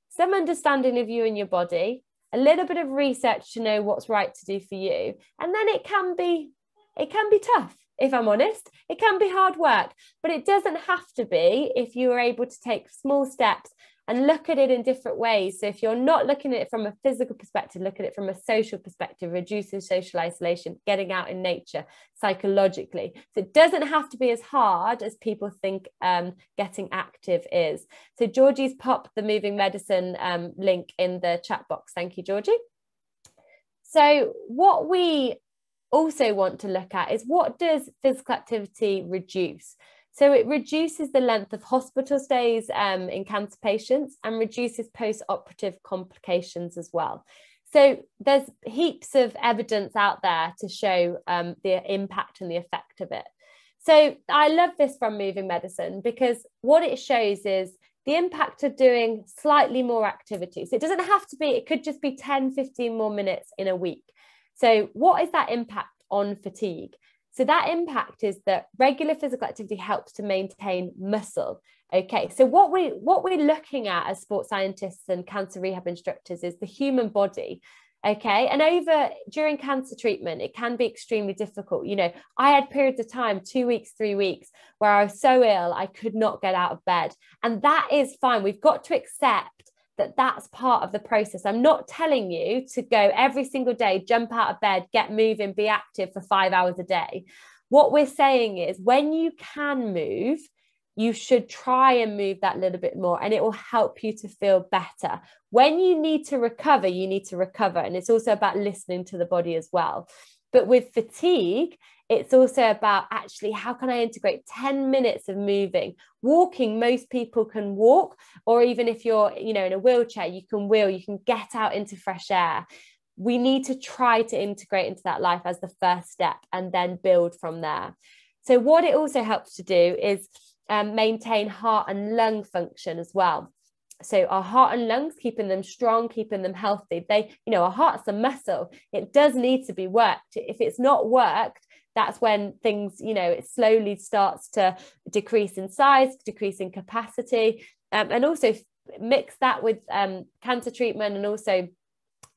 some understanding of you and your body, a little bit of research to know what's right to do for you, and then it can be it can be tough if I'm honest. It can be hard work, but it doesn't have to be if you are able to take small steps and look at it in different ways. So if you're not looking at it from a physical perspective, look at it from a social perspective, reducing social isolation, getting out in nature psychologically. So it doesn't have to be as hard as people think um, getting active is. So Georgie's popped the moving medicine um, link in the chat box. Thank you, Georgie. So what we also want to look at is what does physical activity reduce? So it reduces the length of hospital stays um, in cancer patients and reduces post-operative complications as well. So there's heaps of evidence out there to show um, the impact and the effect of it. So I love this from moving medicine because what it shows is the impact of doing slightly more activities. It doesn't have to be, it could just be 10, 15 more minutes in a week. So what is that impact on fatigue? So that impact is that regular physical activity helps to maintain muscle. Okay, so what we what we're looking at as sports scientists and cancer rehab instructors is the human body. Okay, and over during cancer treatment, it can be extremely difficult. You know, I had periods of time, two weeks, three weeks, where I was so ill I could not get out of bed, and that is fine. We've got to accept that that's part of the process. I'm not telling you to go every single day, jump out of bed, get moving, be active for five hours a day. What we're saying is when you can move, you should try and move that little bit more and it will help you to feel better. When you need to recover, you need to recover. And it's also about listening to the body as well. But with fatigue, it's also about actually how can I integrate 10 minutes of moving? Walking, most people can walk, or even if you're, you know, in a wheelchair, you can wheel, you can get out into fresh air. We need to try to integrate into that life as the first step and then build from there. So, what it also helps to do is um, maintain heart and lung function as well so our heart and lungs keeping them strong keeping them healthy. They you know our heart's a muscle. It does need to be worked. If it's not worked that's when things you know it slowly starts to decrease in size decrease in capacity. Um, and also mix that with um, cancer treatment and also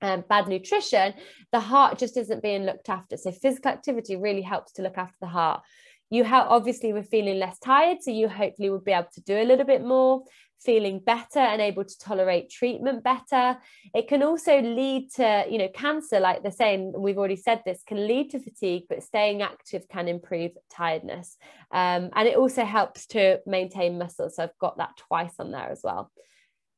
um, bad nutrition the heart just isn't being looked after. So physical activity really helps to look after the heart. You have obviously we're feeling less tired so you hopefully will be able to do a little bit more feeling better and able to tolerate treatment better it can also lead to you know cancer like they're saying we've already said this can lead to fatigue but staying active can improve tiredness um, and it also helps to maintain muscle so i've got that twice on there as well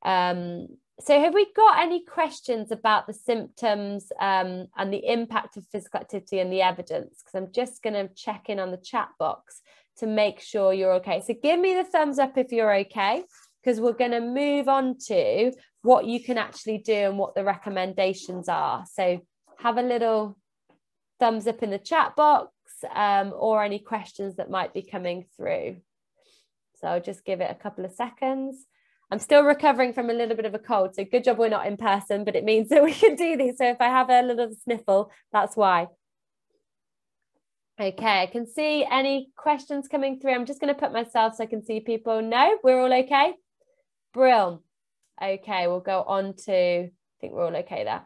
um, so have we got any questions about the symptoms um, and the impact of physical activity and the evidence? Because I'm just going to check in on the chat box to make sure you're okay. So give me the thumbs up if you're okay, because we're going to move on to what you can actually do and what the recommendations are. So have a little thumbs up in the chat box um, or any questions that might be coming through. So I'll just give it a couple of seconds. I'm still recovering from a little bit of a cold. So good job we're not in person, but it means that we can do these. So if I have a little sniffle, that's why. Okay, I can see any questions coming through. I'm just going to put myself so I can see people. No, we're all okay. Brill. Okay, we'll go on to, I think we're all okay there.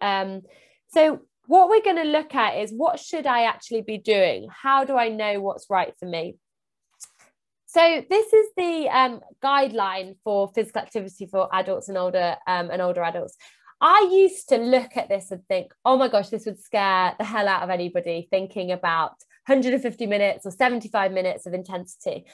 Um, so what we're going to look at is what should I actually be doing? How do I know what's right for me? So this is the um, guideline for physical activity for adults and older um, and older adults. I used to look at this and think, oh my gosh, this would scare the hell out of anybody thinking about 150 minutes or 75 minutes of intensity.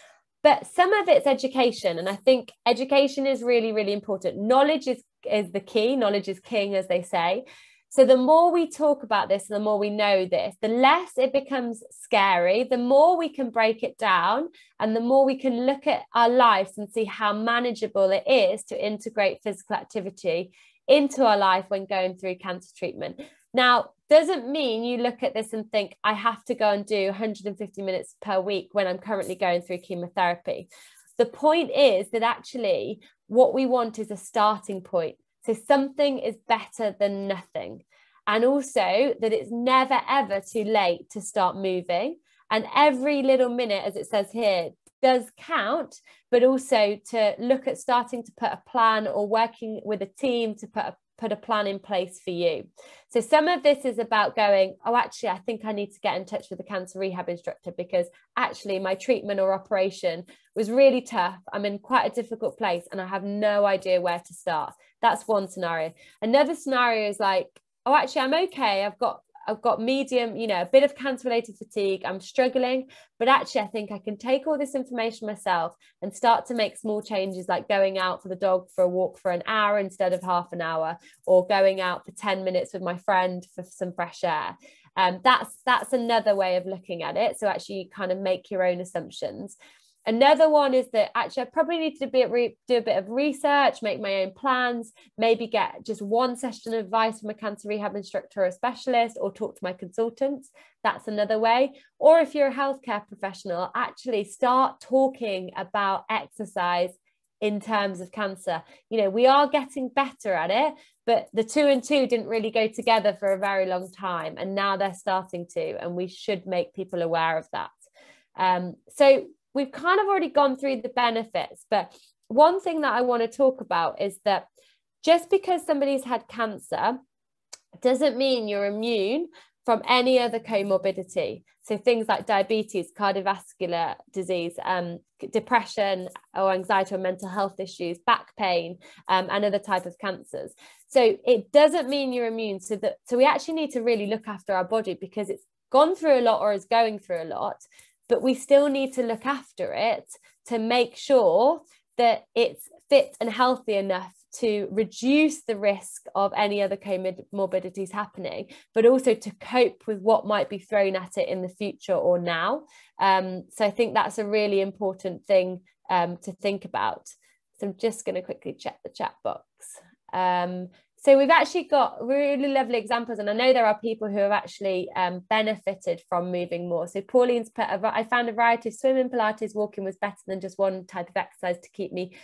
But some of it's education. And I think education is really, really important. Knowledge is, is the key, knowledge is king, as they say. So the more we talk about this, the more we know this, the less it becomes scary, the more we can break it down, and the more we can look at our lives and see how manageable it is to integrate physical activity into our life when going through cancer treatment. Now, doesn't mean you look at this and think, I have to go and do 150 minutes per week when I'm currently going through chemotherapy. The point is that actually, what we want is a starting point. So something is better than nothing. And also that it's never ever too late to start moving. And every little minute, as it says here, does count, but also to look at starting to put a plan or working with a team to put a put a plan in place for you. So some of this is about going, oh, actually, I think I need to get in touch with the cancer rehab instructor because actually my treatment or operation was really tough. I'm in quite a difficult place and I have no idea where to start. That's one scenario. Another scenario is like, oh, actually, I'm okay. I've got I've got medium, you know, a bit of cancer related fatigue. I'm struggling, but actually, I think I can take all this information myself and start to make small changes like going out for the dog for a walk for an hour instead of half an hour, or going out for 10 minutes with my friend for some fresh air. Um, that's that's another way of looking at it. So actually, kind of make your own assumptions. Another one is that actually I probably need to be re- do a bit of research, make my own plans, maybe get just one session of advice from a cancer rehab instructor or specialist, or talk to my consultants. That's another way. Or if you're a healthcare professional, actually start talking about exercise in terms of cancer. You know, we are getting better at it, but the two and two didn't really go together for a very long time. And now they're starting to, and we should make people aware of that. Um, so we've kind of already gone through the benefits, but one thing that I want to talk about is that just because somebody's had cancer doesn't mean you're immune from any other comorbidity. So things like diabetes, cardiovascular disease, um, depression or anxiety or mental health issues, back pain, um, and other type of cancers. So it doesn't mean you're immune. So that so we actually need to really look after our body because it's gone through a lot or is going through a lot but we still need to look after it to make sure that it's fit and healthy enough to reduce the risk of any other comorbidities happening, but also to cope with what might be thrown at it in the future or now. Um, so I think that's a really important thing um, to think about. So I'm just going to quickly check the chat box. Um, so we've actually got really lovely examples, and I know there are people who have actually um, benefited from moving more. So Pauline's put, a, I found a variety of swimming, Pilates, walking was better than just one type of exercise to keep me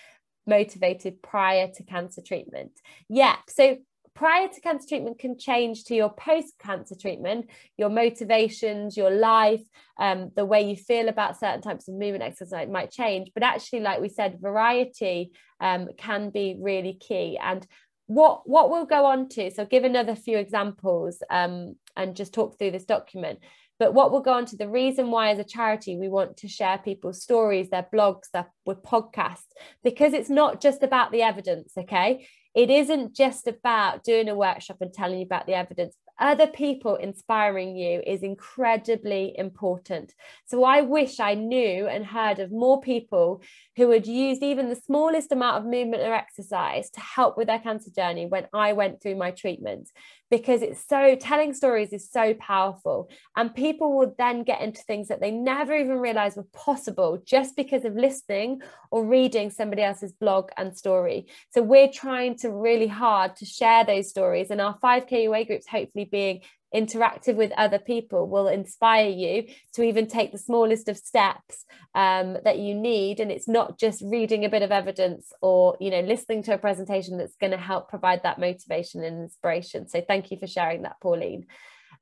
motivated prior to cancer treatment. Yeah, so prior to cancer treatment can change to your post cancer treatment your motivations your life um, the way you feel about certain types of movement exercise might change but actually like we said variety um, can be really key and what what we'll go on to so give another few examples um, and just talk through this document. But what we'll go on to the reason why as a charity we want to share people's stories their blogs their with podcasts because it's not just about the evidence okay? It isn't just about doing a workshop and telling you about the evidence. Other people inspiring you is incredibly important. So I wish I knew and heard of more people who had used even the smallest amount of movement or exercise to help with their cancer journey when I went through my treatment. Because it's so telling stories is so powerful. And people will then get into things that they never even realized were possible just because of listening or reading somebody else's blog and story. So we're trying to really hard to share those stories and our 5K Your Way groups hopefully being interactive with other people will inspire you to even take the smallest of steps um, that you need. And it's not just reading a bit of evidence or you know listening to a presentation that's going to help provide that motivation and inspiration. So thank you for sharing that pauline.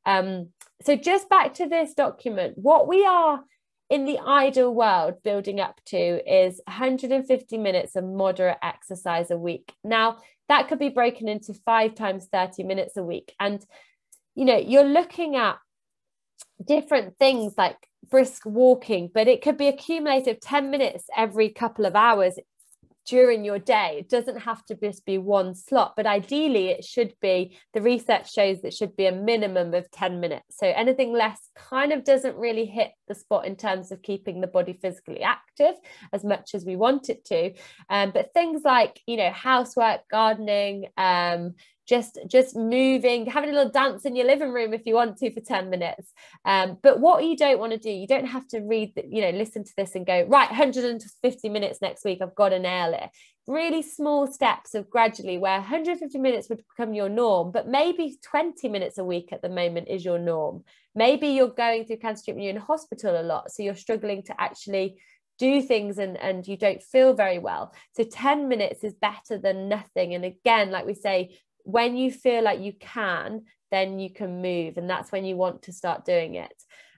Um, so just back to this document. What we are in the ideal world building up to is 150 minutes of moderate exercise a week. Now that could be broken into five times 30 minutes a week. And you know you're looking at different things like brisk walking, but it could be accumulative 10 minutes every couple of hours during your day. It doesn't have to just be one slot, but ideally it should be, the research shows it should be a minimum of 10 minutes. So anything less kind of doesn't really hit the spot in terms of keeping the body physically active as much as we want it to. Um, but things like, you know, housework, gardening, um, just just moving having a little dance in your living room if you want to for 10 minutes um, but what you don't want to do you don't have to read the, you know listen to this and go right 150 minutes next week i've got to nail it really small steps of gradually where 150 minutes would become your norm but maybe 20 minutes a week at the moment is your norm maybe you're going through cancer treatment you're in hospital a lot so you're struggling to actually do things and, and you don't feel very well. So 10 minutes is better than nothing. And again, like we say, when you feel like you can, then you can move, and that's when you want to start doing it.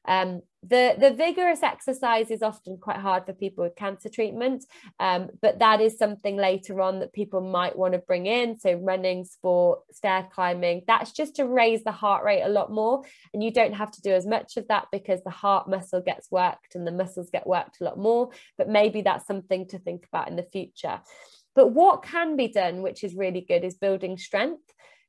Um, the, the vigorous exercise is often quite hard for people with cancer treatment, um, but that is something later on that people might want to bring in. So, running, sport, stair climbing, that's just to raise the heart rate a lot more. And you don't have to do as much of that because the heart muscle gets worked and the muscles get worked a lot more. But maybe that's something to think about in the future. But what can be done, which is really good, is building strength.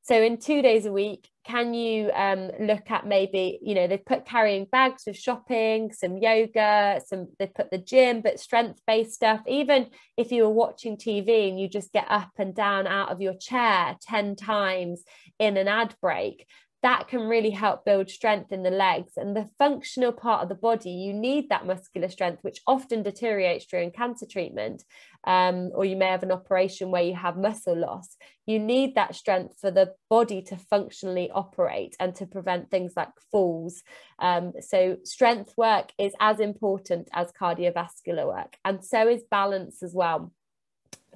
So in two days a week, can you um, look at maybe, you know, they've put carrying bags with shopping, some yoga, some they've put the gym, but strength-based stuff. Even if you were watching TV and you just get up and down out of your chair 10 times in an ad break, that can really help build strength in the legs. And the functional part of the body you need that muscular strength which often deteriorates during cancer treatment um, or you may have an operation where you have muscle loss. You need that strength for the body to functionally operate and to prevent things like falls. Um, so strength work is as important as cardiovascular work and so is balance as well.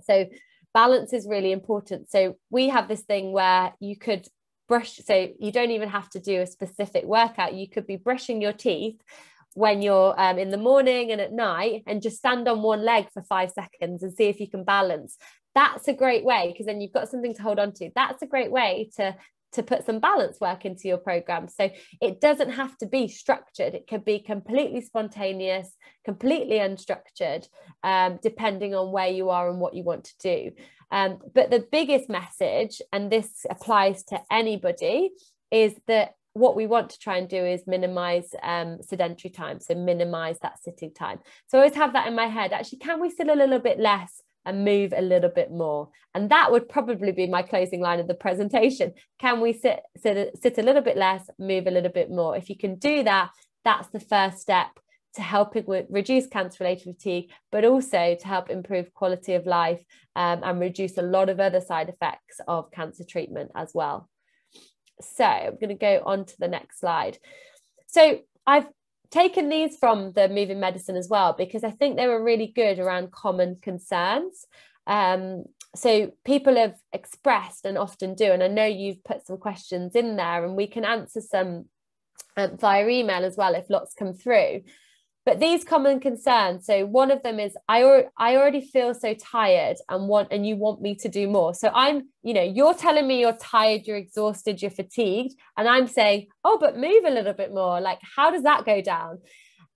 So balance is really important. So we have this thing where you could brush so you don't even have to do a specific workout. You could be brushing your teeth when you're um, in the morning and at night and just stand on one leg for five seconds and see if you can balance. That's a great way because then you've got something to hold on to. That's a great way to to put some balance work into your program. So it doesn't have to be structured. It could be completely spontaneous completely unstructured um, depending on where you are and what you want to do um, but the biggest message, and this applies to anybody, is that what we want to try and do is minimize um, sedentary time, so minimize that sitting time. So I always have that in my head. Actually, can we sit a little bit less and move a little bit more? And that would probably be my closing line of the presentation. Can we sit sit, sit a little bit less, move a little bit more? If you can do that, that's the first step to help reduce cancer related fatigue, but also to help improve quality of life um, and reduce a lot of other side effects of cancer treatment as well. So I'm going to go on to the next slide. So I've taken these from the moving medicine as well because I think they were really good around common concerns. Um, so people have expressed and often do, and I know you've put some questions in there, and we can answer some um, via email as well if lots come through. But these common concerns, so one of them is I, I already feel so tired and want and you want me to do more. So I'm, you know, you're telling me you're tired, you're exhausted, you're fatigued, and I'm saying, oh, but move a little bit more. Like, how does that go down?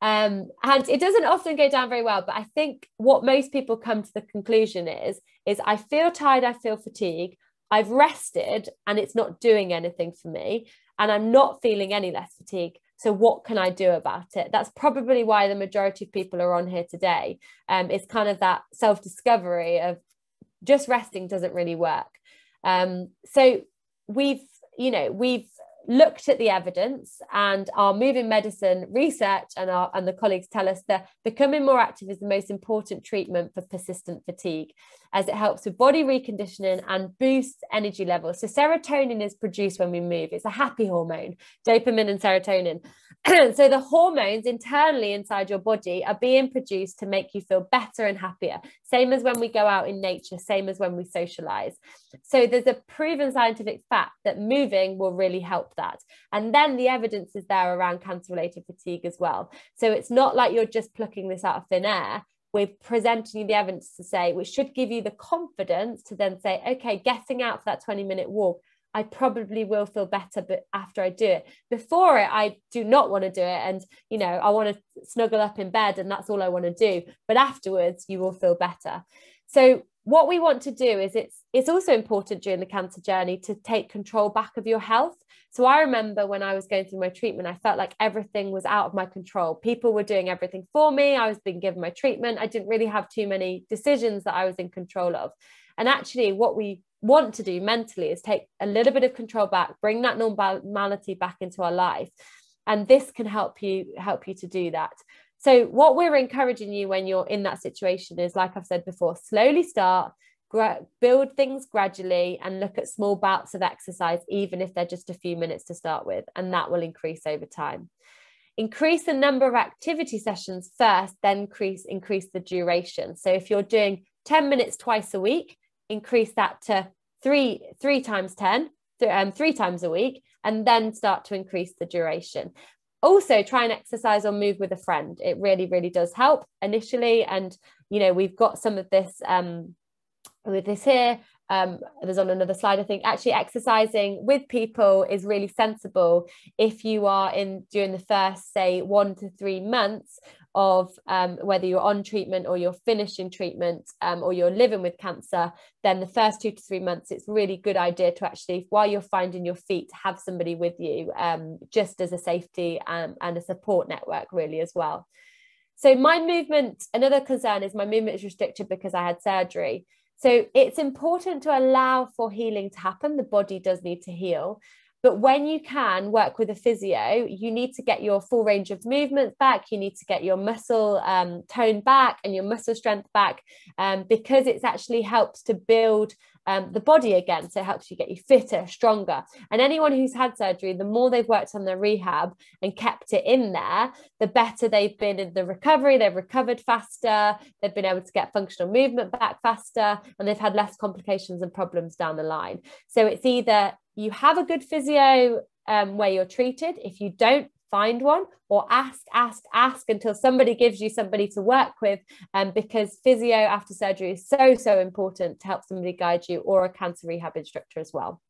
Um, and it doesn't often go down very well. But I think what most people come to the conclusion is, is I feel tired, I feel fatigue. I've rested and it's not doing anything for me. And I'm not feeling any less fatigue. So what can I do about it? That's probably why the majority of people are on here today. Um, it's kind of that self-discovery of just resting doesn't really work. Um, so we've, you know, we've looked at the evidence and our moving medicine research and our and the colleagues tell us that becoming more active is the most important treatment for persistent fatigue as it helps with body reconditioning and boosts energy levels. So serotonin is produced when we move. It's a happy hormone dopamine and serotonin. So the hormones internally inside your body are being produced to make you feel better and happier same as when we go out in nature same as when we socialize. So there's a proven scientific fact that moving will really help that and then the evidence is there around cancer related fatigue as well so it's not like you're just plucking this out of thin air we're presenting you the evidence to say which should give you the confidence to then say okay getting out for that 20 minute walk I probably will feel better but after I do it. Before it, I do not want to do it. And, you know, I want to snuggle up in bed and that's all I want to do. But afterwards, you will feel better. So what we want to do is it's it's also important during the cancer journey to take control back of your health. So i remember when i was going through my treatment i felt like everything was out of my control. People were doing everything for me. I was being given my treatment. I didn't really have too many decisions that i was in control of. And actually what we want to do mentally is take a little bit of control back bring that normality back into our life. And this can help you help you to do that so what we're encouraging you when you're in that situation is like i've said before slowly start gra- build things gradually and look at small bouts of exercise even if they're just a few minutes to start with and that will increase over time. Increase the number of activity sessions first then increase increase the duration. So if you're doing 10 minutes twice a week increase that to three three times 10 th- um, three times a week and then start to increase the duration also try and exercise or move with a friend. It really really does help initially. And you know we've got some of this um with this here. Um, there's on another slide i think. Actually exercising with people is really sensible if you are in during the first say one to three months of um, whether you're on treatment or you're finishing treatment um, or you're living with cancer, then the first two to three months, it's really good idea to actually, while you're finding your feet, have somebody with you um, just as a safety um, and a support network, really, as well. So, my movement, another concern is my movement is restricted because I had surgery. So, it's important to allow for healing to happen. The body does need to heal. But when you can work with a physio, you need to get your full range of movements back. You need to get your muscle um, tone back and your muscle strength back um, because it actually helps to build um, the body again. So it helps you get you fitter, stronger. And anyone who's had surgery, the more they've worked on their rehab and kept it in there, the better they've been in the recovery. They've recovered faster. They've been able to get functional movement back faster, and they've had less complications and problems down the line. So it's either you have a good physio um, where you're treated. If you don't, find one or ask, ask, ask until somebody gives you somebody to work with. Um, because physio after surgery is so, so important to help somebody guide you or a cancer rehab instructor as well.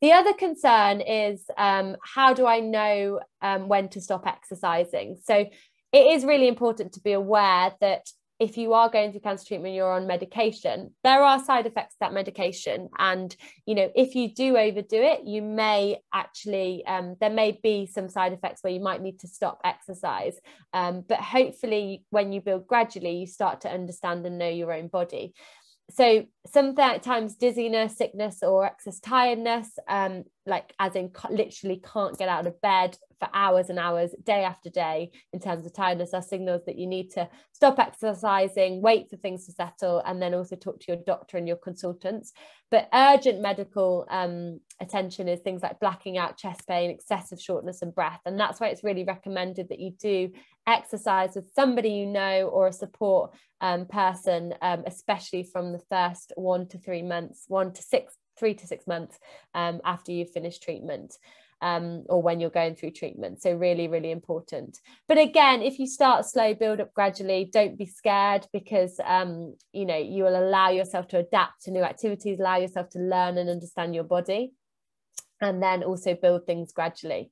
The other concern is um, how do I know um, when to stop exercising? So it is really important to be aware that if you are going through cancer treatment you're on medication. There are side effects to that medication. And you know if you do overdo it you may actually um, there may be some side effects where you might need to stop exercise. Um, but hopefully when you build gradually you start to understand and know your own body. So sometimes dizziness sickness or excess tiredness um, like as in literally can't get out of bed for hours and hours, day after day, in terms of tiredness, are signals that you need to stop exercising, wait for things to settle, and then also talk to your doctor and your consultants. But urgent medical um, attention is things like blacking out, chest pain, excessive shortness and breath. And that's why it's really recommended that you do exercise with somebody you know or a support um, person, um, especially from the first one to three months, one to six three to six months um, after you've finished treatment um, or when you're going through treatment. So, really, really important. But again, if you start slow, build up gradually, don't be scared because, um, you know, you will allow yourself to adapt to new activities, allow yourself to learn and understand your body, and then also build things gradually.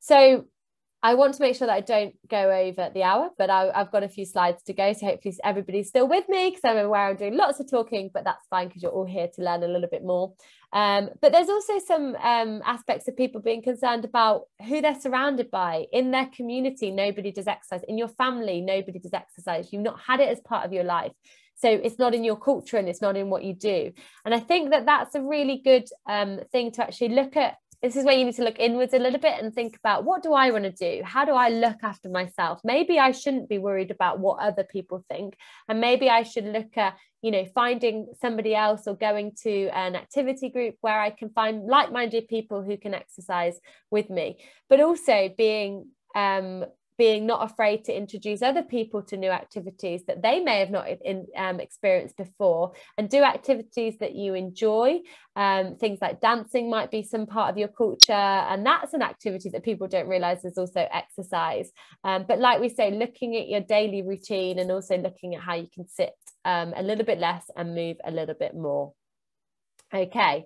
So, I want to make sure that I don't go over the hour, but I, have got a few slides to go. So hopefully everybody's still with me because I'm aware I'm doing lots of talking, but that's fine because you're all here to learn a little bit more. Um, but there's also some um, aspects of people being concerned about who they're surrounded by in their community. Nobody does exercise. In your family, nobody does exercise. You've not had it as part of your life. So it's not in your culture and it's not in what you do. And I think that that's a really good um, thing to actually look at this is where you need to look inwards a little bit and think about what do I want to do? How do I look after myself? Maybe I shouldn't be worried about what other people think. And maybe I should look at, you know, finding somebody else or going to an activity group where I can find like minded people who can exercise with me. But also being um, being not afraid to introduce other people to new activities that they may have not in, um, experienced before and do activities that you enjoy. Um, things like dancing might be some part of your culture and that's an activity that people don't realize is also exercise. Um, but like we say looking at your daily routine and also looking at how you can sit um, a little bit less and move a little bit more. Okay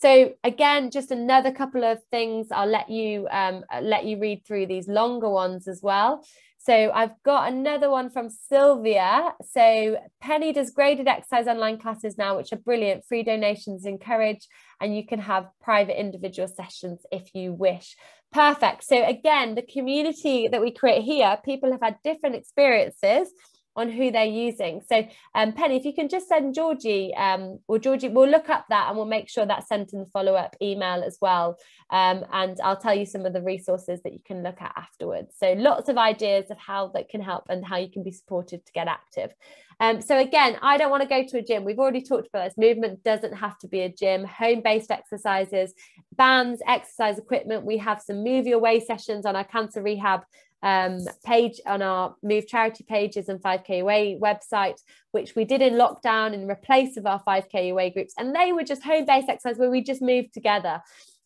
So again, just another couple of things. I'll let you um, let you read through these longer ones as well. So I've got another one from Sylvia. So Penny does graded exercise online classes now, which are brilliant. Free donations encourage, and you can have private individual sessions if you wish. Perfect. So again, the community that we create here, people have had different experiences on who they're using. So, um, Penny, if you can just send Georgie, um, or Georgie, we'll look up that and we'll make sure that's sent in the follow up email as well. Um, and I'll tell you some of the resources that you can look at afterwards. So, lots of ideas of how that can help and how you can be supported to get active. Um, so again, I don't want to go to a gym. We've already talked about this. Movement doesn't have to be a gym. Home-based exercises, bands, exercise equipment. We have some move your way sessions on our cancer rehab um, page on our Move charity pages and 5K Your Way website, which we did in lockdown in replace of our 5K Your Way groups. And they were just home based exercise where we just moved together.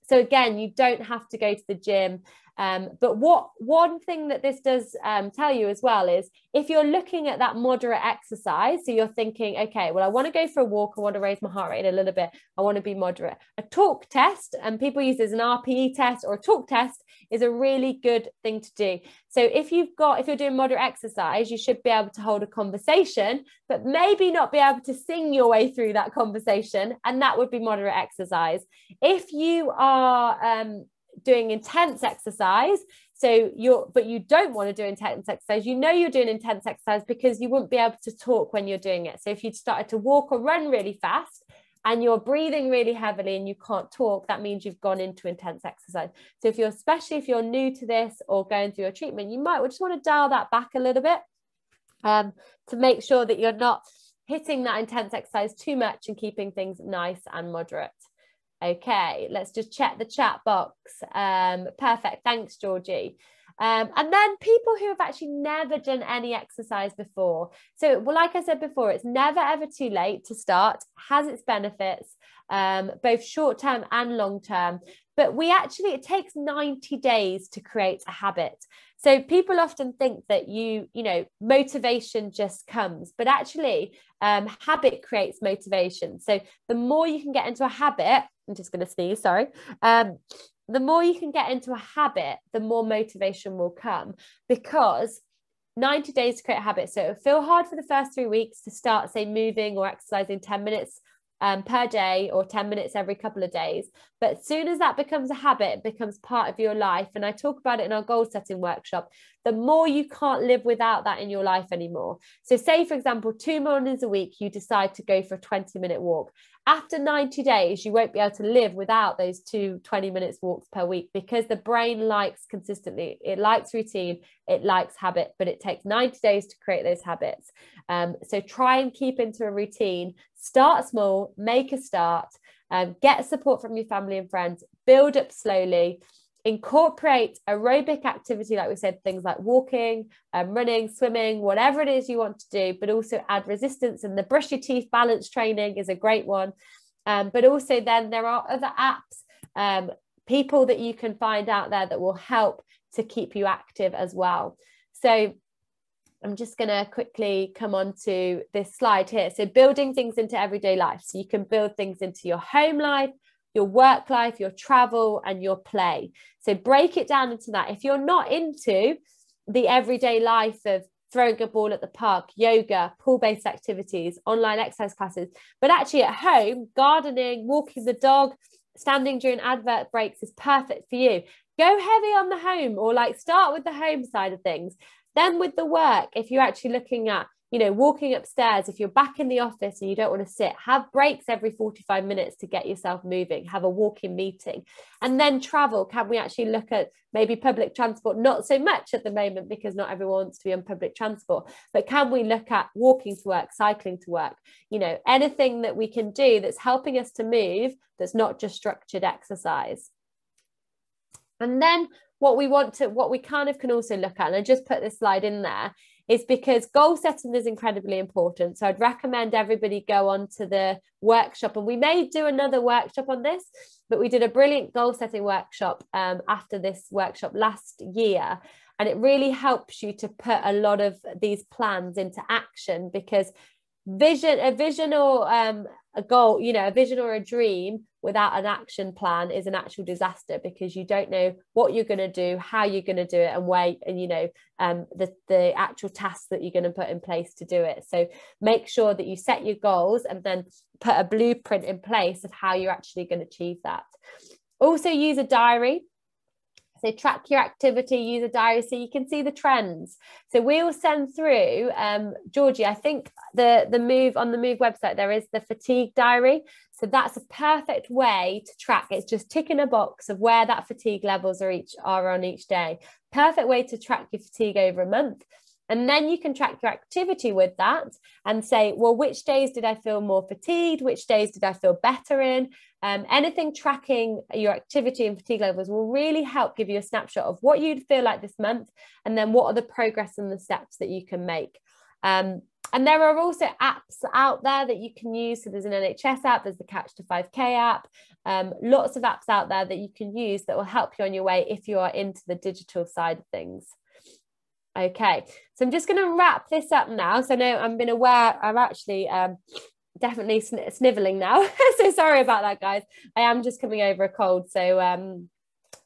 So again, you don't have to go to the gym. Um, but what one thing that this does um, tell you as well is if you're looking at that moderate exercise, so you're thinking, okay, well, I want to go for a walk, I want to raise my heart rate a little bit, I want to be moderate. A talk test, and people use this as an RPE test or a talk test, is a really good thing to do. So if you've got, if you're doing moderate exercise, you should be able to hold a conversation, but maybe not be able to sing your way through that conversation, and that would be moderate exercise. If you are um, doing intense exercise. So you're but you don't want to do intense exercise. You know you're doing intense exercise because you wouldn't be able to talk when you're doing it. So if you started to walk or run really fast and you're breathing really heavily and you can't talk that means you've gone into intense exercise. So if you're especially if you're new to this or going through your treatment you might just want to dial that back a little bit um, to make sure that you're not hitting that intense exercise too much and keeping things nice and moderate Okay, let's just check the chat box. Um, perfect. Thanks, Georgie. Um, and then people who have actually never done any exercise before. So, well, like I said before, it's never ever too late to start, has its benefits, um, both short term and long term. But we actually, it takes 90 days to create a habit. So people often think that you, you know, motivation just comes, but actually, um, habit creates motivation. So the more you can get into a habit, I'm just going to sneeze, sorry. Um, the more you can get into a habit, the more motivation will come because 90 days to create a habit. So it'll feel hard for the first three weeks to start, say, moving or exercising 10 minutes um, per day or 10 minutes every couple of days. But as soon as that becomes a habit, it becomes part of your life. And I talk about it in our goal setting workshop. The more you can't live without that in your life anymore. So, say, for example, two mornings a week, you decide to go for a 20 minute walk. After 90 days, you won't be able to live without those two 20 minutes walks per week because the brain likes consistently, it likes routine, it likes habit, but it takes 90 days to create those habits. Um, so try and keep into a routine, start small, make a start, um, get support from your family and friends, build up slowly incorporate aerobic activity, like we said, things like walking, um, running, swimming, whatever it is you want to do, but also add resistance. And the brush your teeth balance training is a great one. Um, but also, then there are other apps, um, people that you can find out there that will help to keep you active as well. So, I'm just going to quickly come on to this slide here. So, building things into everyday life. So, you can build things into your home life, your work life, your travel, and your play. So break it down into that. If you're not into the everyday life of throwing a ball at the park, yoga, pool based activities, online exercise classes, but actually at home, gardening, walking the dog, standing during advert breaks is perfect for you. Go heavy on the home or like start with the home side of things. Then with the work, if you're actually looking at you know, walking upstairs, if you're back in the office and you don't want to sit, have breaks every 45 minutes to get yourself moving, have a walking meeting. And then travel. Can we actually look at maybe public transport? Not so much at the moment because not everyone wants to be on public transport, but can we look at walking to work, cycling to work? You know, anything that we can do that's helping us to move that's not just structured exercise. And then what we want to, what we kind of can also look at, and I just put this slide in there, is because goal setting is incredibly important. So I'd recommend everybody go on to the workshop, and we may do another workshop on this, but we did a brilliant goal setting workshop um, after this workshop last year. And it really helps you to put a lot of these plans into action because vision, a vision or um, a goal, you know, a vision or a dream without an action plan is an actual disaster because you don't know what you're going to do how you're going to do it and where and you know um, the the actual tasks that you're going to put in place to do it. So make sure that you set your goals and then put a blueprint in place of how you're actually going to achieve that. Also use a diary so track your activity, use a diary so you can see the trends. So we'll send through, um, Georgie, I think the, the move on the move website, there is the fatigue diary. So that's a perfect way to track. It's just ticking a box of where that fatigue levels are each are on each day. Perfect way to track your fatigue over a month. And then you can track your activity with that and say, well, which days did I feel more fatigued? Which days did I feel better in? Um, anything tracking your activity and fatigue levels will really help give you a snapshot of what you'd feel like this month and then what are the progress and the steps that you can make. Um, and there are also apps out there that you can use. So there's an NHS app, there's the Couch to 5K app, um, lots of apps out there that you can use that will help you on your way if you are into the digital side of things. Okay, so I'm just going to wrap this up now. So no, I'm been aware. I'm actually um, definitely sn- sniveling now. so sorry about that, guys. I am just coming over a cold, so um,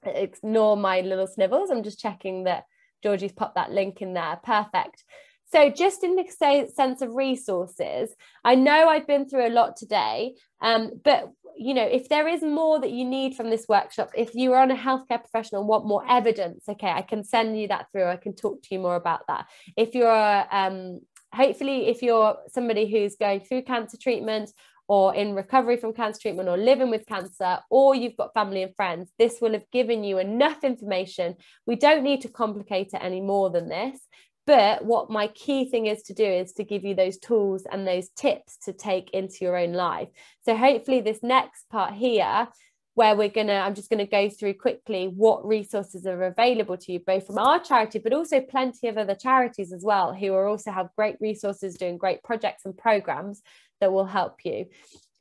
ignore my little snivels. I'm just checking that Georgie's popped that link in there. Perfect. So, just in the sense of resources, I know I've been through a lot today, um, but you know, if there is more that you need from this workshop, if you are on a healthcare professional and want more evidence, okay, I can send you that through. I can talk to you more about that. If you're um, hopefully if you're somebody who's going through cancer treatment or in recovery from cancer treatment or living with cancer or you've got family and friends this will have given you enough information we don't need to complicate it any more than this but what my key thing is to do is to give you those tools and those tips to take into your own life so hopefully this next part here where we're going to, I'm just going to go through quickly what resources are available to you, both from our charity, but also plenty of other charities as well, who are also have great resources doing great projects and programs that will help you.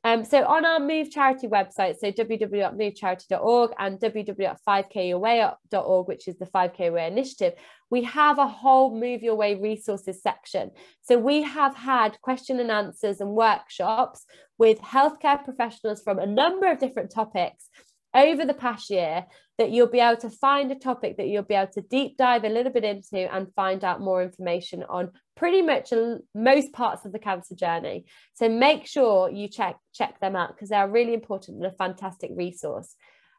Um, so on our Move Charity website, so www.movecharity.org and www.5kyourway.org, which is the 5K Way initiative, we have a whole Move Your Way resources section. So we have had question and answers and workshops with healthcare professionals from a number of different topics over the past year that you'll be able to find a topic that you'll be able to deep dive a little bit into and find out more information on pretty much most parts of the cancer journey so make sure you check check them out because they're really important and a fantastic resource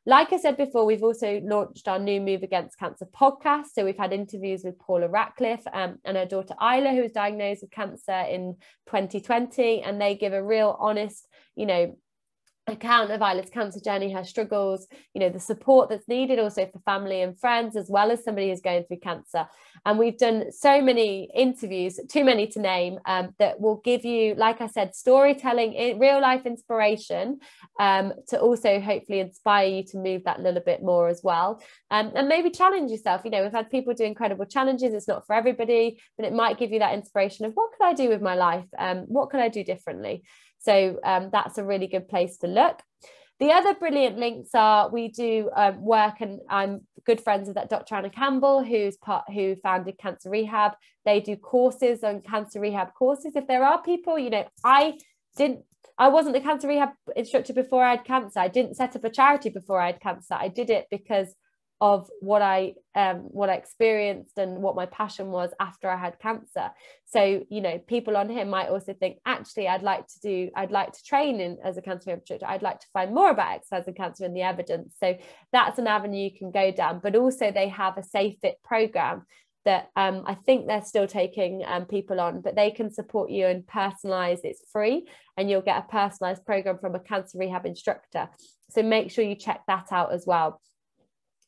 like I said before, we've also launched our new Move Against Cancer podcast. So we've had interviews with Paula Radcliffe um, and her daughter Isla, who was diagnosed with cancer in 2020. And they give a real honest, you know, account of Isla's cancer journey, her struggles, you know, the support that's needed also for family and friends, as well as somebody who's going through cancer. And we've done so many interviews, too many to name, um, that will give you, like I said, storytelling, real life inspiration um, to also hopefully inspire you to move that little bit more as well. Um, and maybe challenge yourself. You know, we've had people do incredible challenges. It's not for everybody, but it might give you that inspiration of what could I do with my life? Um, what can I do differently? So um, that's a really good place to look. The other brilliant links are we do um, work, and I'm good friends with that Dr. Anna Campbell, who's part who founded Cancer Rehab. They do courses on cancer rehab courses. If there are people, you know, I didn't. I wasn't the cancer rehab instructor before I had cancer. I didn't set up a charity before I had cancer. I did it because of what I um, what I experienced and what my passion was after I had cancer. So you know, people on here might also think, actually, I'd like to do, I'd like to train in as a cancer instructor. I'd like to find more about exercise and cancer and the evidence. So that's an avenue you can go down. But also, they have a Safe Fit program that um, I think they're still taking um, people on, but they can support you and personalize. It's free, and you'll get a personalized program from a cancer rehab instructor. So make sure you check that out as well.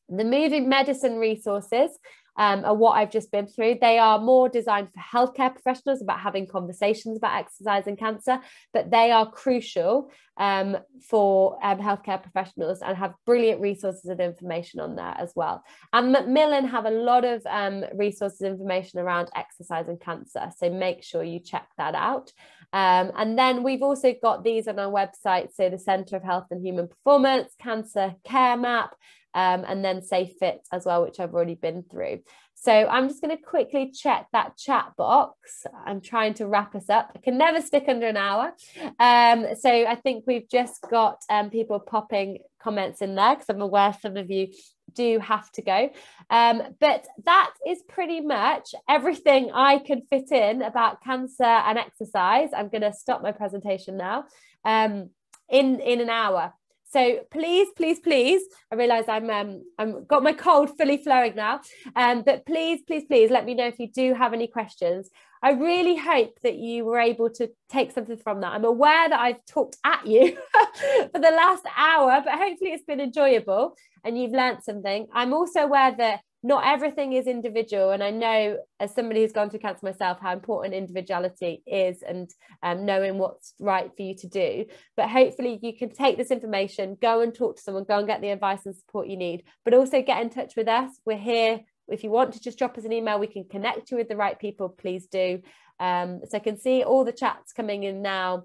The moving medicine resources um, are what I've just been through. They are more designed for healthcare professionals about having conversations about exercise and cancer, but they are crucial um, for um, healthcare professionals and have brilliant resources and information on there as well. And Macmillan have a lot of um, resources information around exercise and cancer, so make sure you check that out. Um, and then we've also got these on our website, so the Centre of Health and Human Performance, Cancer Care Map, um, and then Safe Fit as well, which I've already been through. So I'm just going to quickly check that chat box. I'm trying to wrap us up. I can never stick under an hour. Um, so I think we've just got um, people popping comments in there because I'm aware some of you do have to go. Um, but that is pretty much everything I can fit in about cancer and exercise. I'm going to stop my presentation now um, in, in an hour. So please, please, please, I realise I'm um I'm got my cold fully flowing now. Um, but please, please, please let me know if you do have any questions. I really hope that you were able to take something from that. I'm aware that I've talked at you for the last hour, but hopefully it's been enjoyable and you've learned something. I'm also aware that not everything is individual. And I know, as somebody who's gone through cancer myself, how important individuality is and um, knowing what's right for you to do. But hopefully, you can take this information, go and talk to someone, go and get the advice and support you need, but also get in touch with us. We're here. If you want to just drop us an email, we can connect you with the right people. Please do. Um, so I can see all the chats coming in now.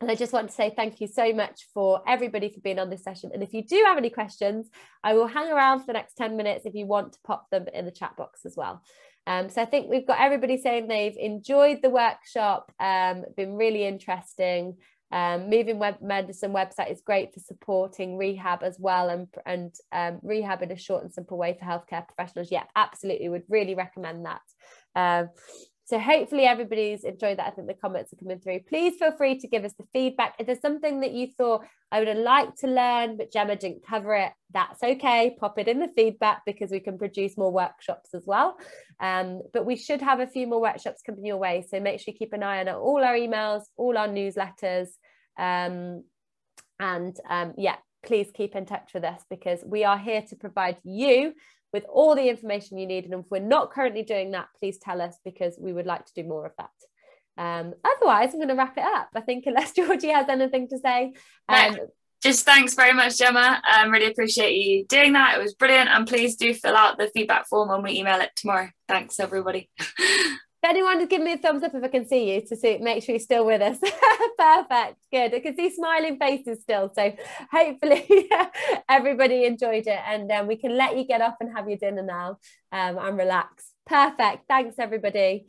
And I just want to say thank you so much for everybody for being on this session. And if you do have any questions, I will hang around for the next 10 minutes if you want to pop them in the chat box as well. Um, so I think we've got everybody saying they've enjoyed the workshop, um, been really interesting. Um, Moving Web Medicine website is great for supporting rehab as well and, and um, rehab in a short and simple way for healthcare professionals. Yeah, absolutely, would really recommend that. Um, so hopefully everybody's enjoyed that. I think the comments are coming through. Please feel free to give us the feedback. If there's something that you thought I would have liked to learn, but Gemma didn't cover it, that's okay. Pop it in the feedback because we can produce more workshops as well. Um, but we should have a few more workshops coming your way. So make sure you keep an eye on all our emails, all our newsletters. Um, and um, yeah, please keep in touch with us because we are here to provide you with all the information you need. And if we're not currently doing that, please tell us because we would like to do more of that. Um, otherwise, I'm going to wrap it up. I think unless Georgie has anything to say. Um, just thanks very much, Gemma. I um, really appreciate you doing that. It was brilliant. And please do fill out the feedback form when we email it tomorrow. Thanks, everybody. anyone to give me a thumbs up if I can see you to see make sure you're still with us. Perfect. Good. I can see smiling faces still. So hopefully everybody enjoyed it and um, we can let you get off and have your dinner now um, and relax. Perfect. Thanks everybody.